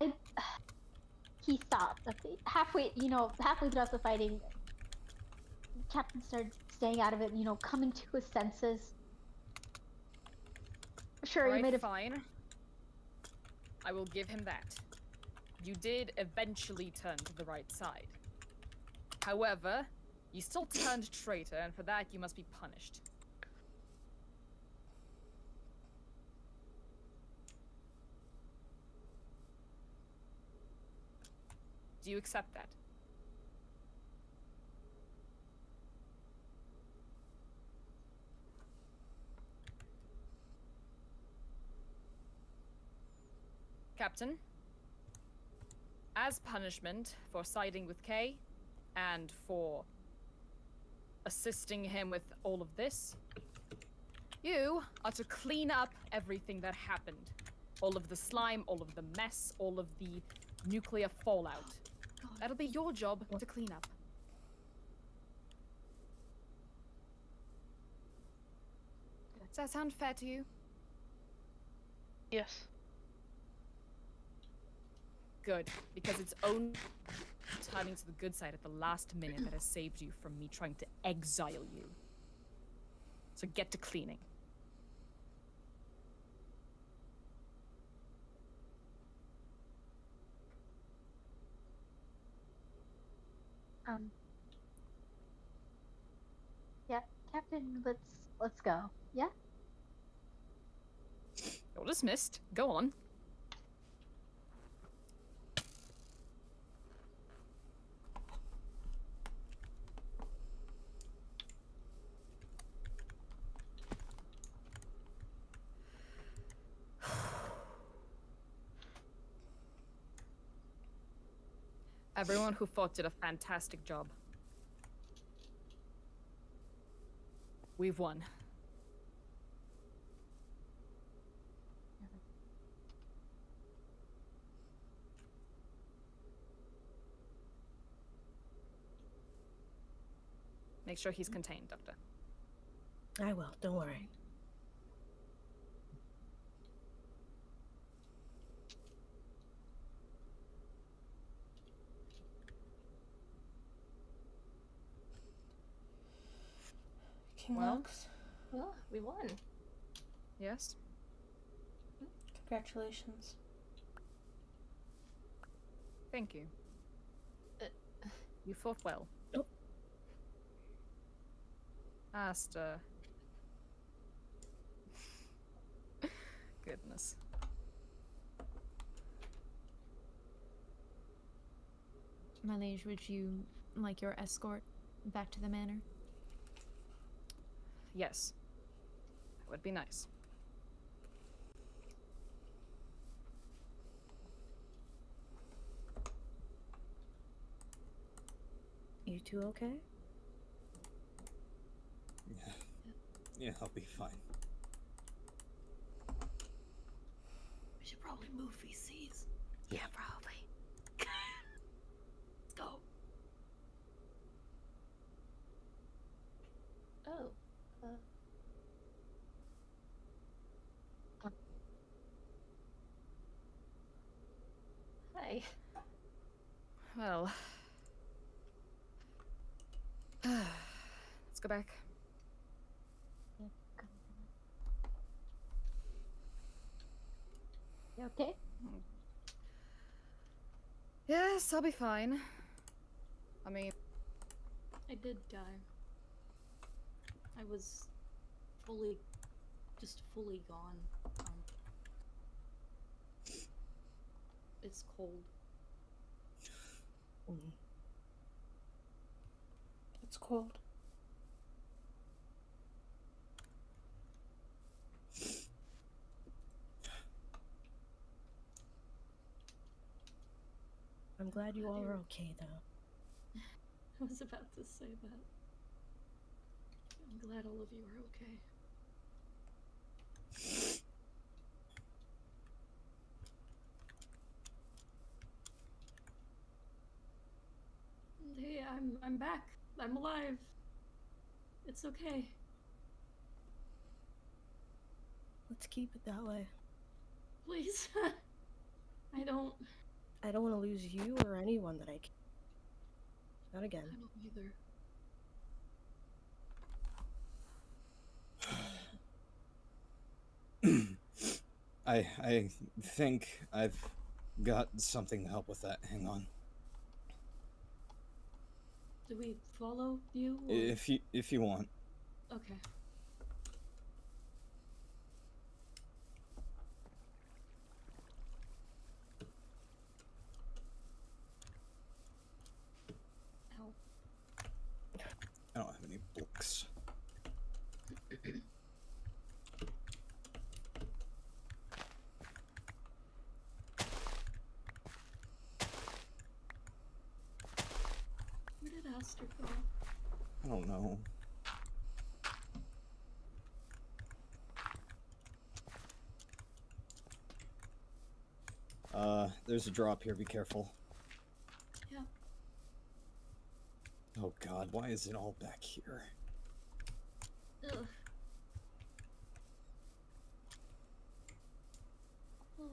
It, he stopped. Halfway, you know, halfway throughout the fighting, Captain started staying out of it. You know, coming to his senses. Sure, he Alright, made a fine. I will give him that. You did eventually turn to the right side. However, you still turned traitor, and for that you must be punished. Do you accept that? Captain, as punishment for siding with K and for assisting him with all of this, you are to clean up everything that happened. All of the slime, all of the mess, all of the nuclear fallout. That'll be your job to clean up. Does that sound fair to you? Yes. Good, because it's only turning to the good side at the last minute that has saved you from me trying to exile you. So get to cleaning. Um. Yeah, Captain, let's let's go. Yeah. You're dismissed. Go on. Everyone who fought did a fantastic job. We've won. Make sure he's contained, Doctor. I will. Don't worry. King Well. Lux, Well, we won. Yes? congratulations. Thank you. Uh, You fought well. Oh. Aster. Goodness. My liege, would you like your escort back to the manor? Yes. That would be nice. You two okay? Yeah. Yeah, I'll be fine. We should probably move VCs. Yeah, probably. Hi. Well. Let's go back. You okay? Yes, I'll be fine. I mean, I did die. I was fully, just fully gone. Um, it's cold. Mm. It's cold. I'm glad you all are okay, though. I was about to say that. I'm glad all of you are okay. Hey, I'm I'm back. I'm alive. It's okay. Let's keep it that way. Please. I don't I don't want to lose you or anyone that I can. Not again. I don't either. I I think I've got something to help with that. Hang on. Do we follow you? Or... If you if you want. Okay. Ow. I don't have any books. Where did Aster go? I don't know. Uh, there's a drop here. Be careful. Yeah. Oh God, why is it all back here? Ugh. Oh.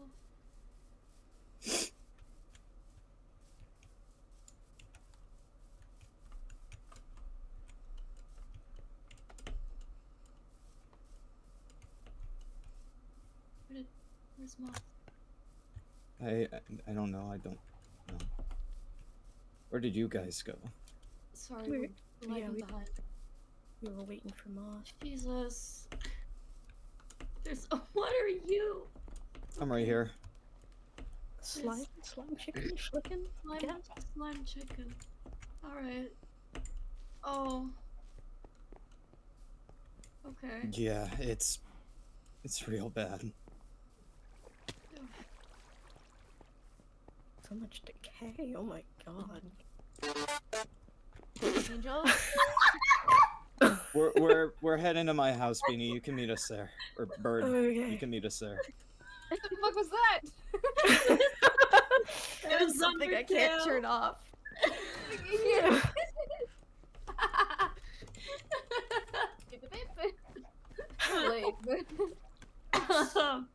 Where did, where's Moth? I I, I don't know. I don't know. Where did you guys go? Sorry, We're- we're yeah, we- behind. We were waiting for Moth. Jesus. There's. What are you? I'm right here. Slime, slime chicken, schlicken. Slime, Get slime chicken. All right. Oh. Okay. Yeah, it's it's real bad. So much decay. Oh my god. Angel? We're we're we're heading to my house, Beanie. You can meet us there. Or Bird, Okay. you can meet us there. What the fuck was that? It was something I can't Undertale. turn off.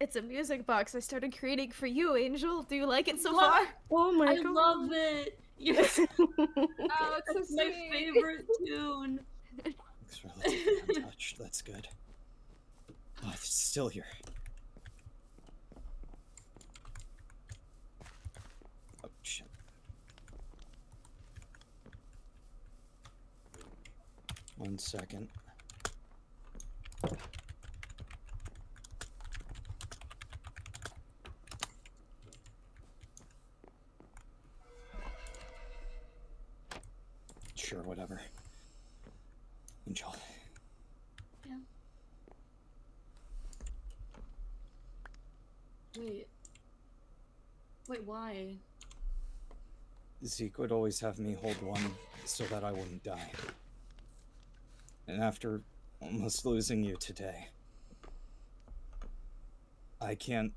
It's a music box I started creating for you, Angel. Do you like it so Love- far? Oh my I god. I love it. Yes. Oh, it's so my sweet. favorite tune. It's relatively untouched. That's good. Oh, it's still here. Oh shit. One second. Sure, whatever. Enjoy. Yeah. Wait. Wait, why? Zeke would always have me hold one so that I wouldn't die. And after almost losing you today, I can't.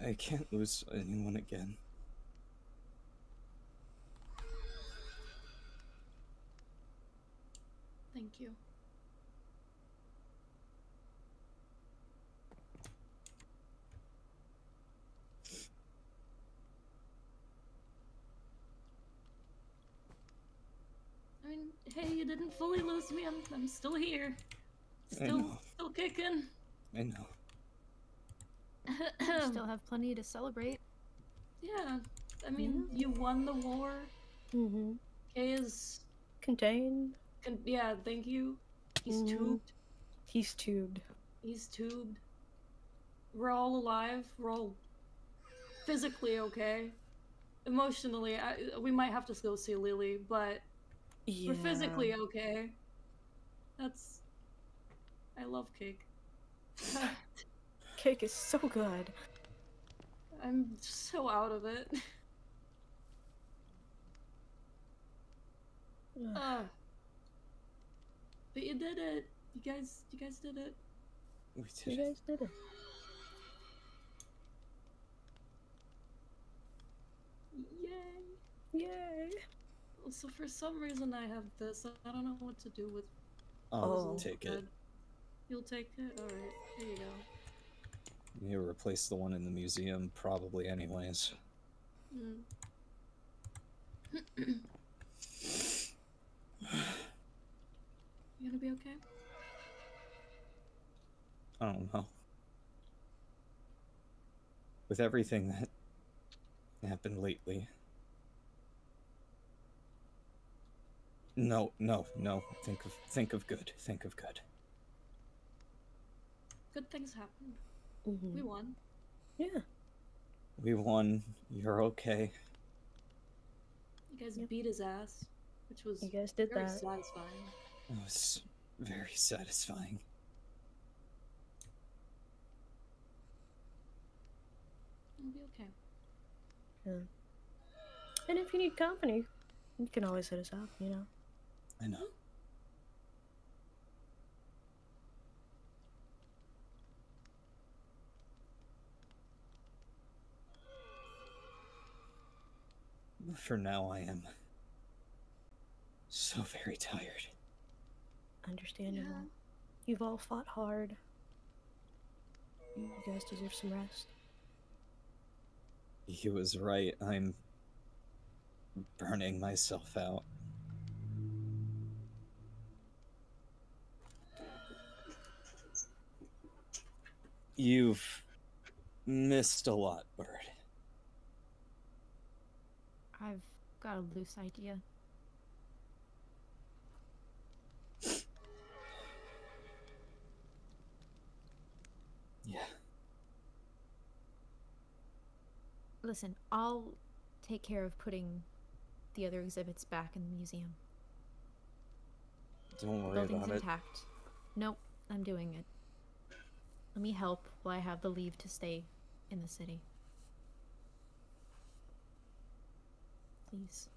I can't lose anyone again. Thank you. I mean, hey, you didn't fully lose me. I'm, I'm still here. Still, still kicking. I know. You still have plenty to celebrate. Yeah, I mean, you won the war. Mm-hmm. K is, Contained. Con- yeah, thank you. He's Mhm. tubed. He's tubed. He's tubed. We're all alive. We're all physically okay. Emotionally, I, we might have to go see Lily, but we're physically okay. That's. I love cake. Cake is so good. I'm so out of it. Ugh. But you did it. You guys, you guys did it. We You did it. guys did it. Yay! Yay! So for some reason I have this. I don't know what to do with. I'll Oh. take it. You'll take it. All right. Here you go. You replace the one in the museum, probably, anyways. Mm. you gonna be okay? I don't know. With everything that happened lately. No, no, no. Think of think of good. Think of good. Good things happen. Mhm. We won. Yeah. We won. You're okay. You guys beat his ass, which was You guys did very that. satisfying. It was very satisfying. It'll be okay. Yeah. And if you need company, you can always hit us up, you know. I know. For now, I am so very tired. Understandable. Yeah. You've all fought hard. You guys deserve some rest. He was right. I'm burning myself out. You've missed a lot, Bird. I've got a loose idea. Yeah. Listen, I'll take care of putting the other exhibits back in the museum. Don't worry Building's about it. intact. Nope, I'm doing it. Let me help while I have the leave to stay in the city. Please.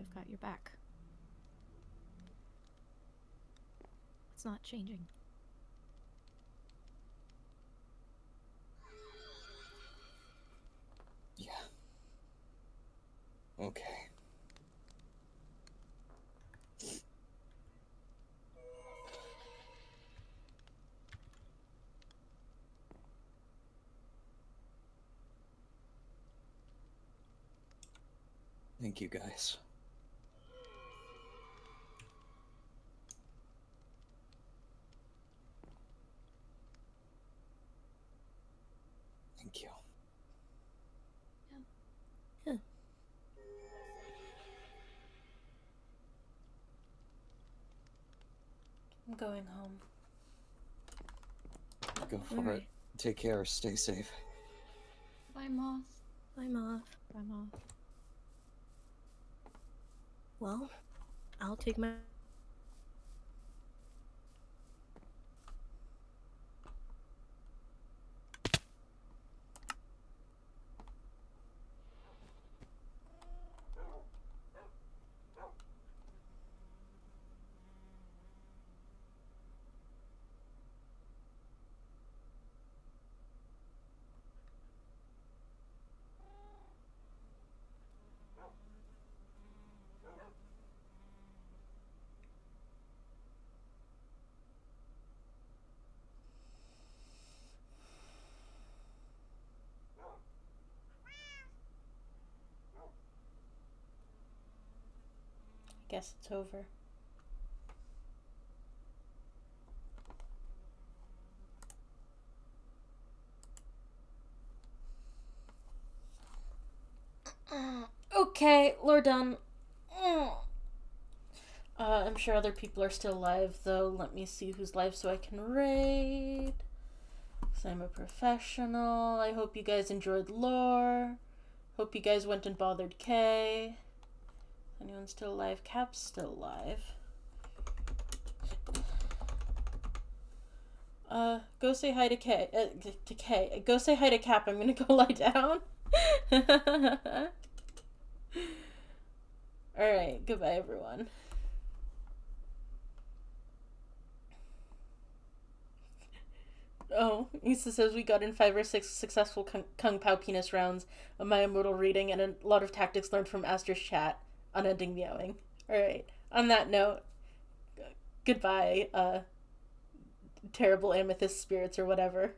I've got your back. It's not changing. Yeah. Okay. Thank you guys. Thank you. I'm going home. Go for it. Alright. Take care. Stay safe. Bye, Moth. Bye, Moth. Bye, Moth. Well, I'll take my. Guess it's over. Okay, we're done. Uh, I'm sure other people are still live, though. Let me see who's live so I can raid. Because I'm a professional. I hope you guys enjoyed lore. Hope you guys went and bothered K. Anyone still alive? Cap's still alive. Uh, go say hi to K. Uh, to K. Go say hi to Cap. I'm gonna go lie down. Alright, goodbye, everyone. Oh, Issa says we got in five or six successful Kung, Kung Pao penis rounds, a Maya Modal reading, and a lot of tactics learned from Aster's chat. Unending meowing. Alright, on that note, goodbye, uh, terrible amethyst spirits or whatever.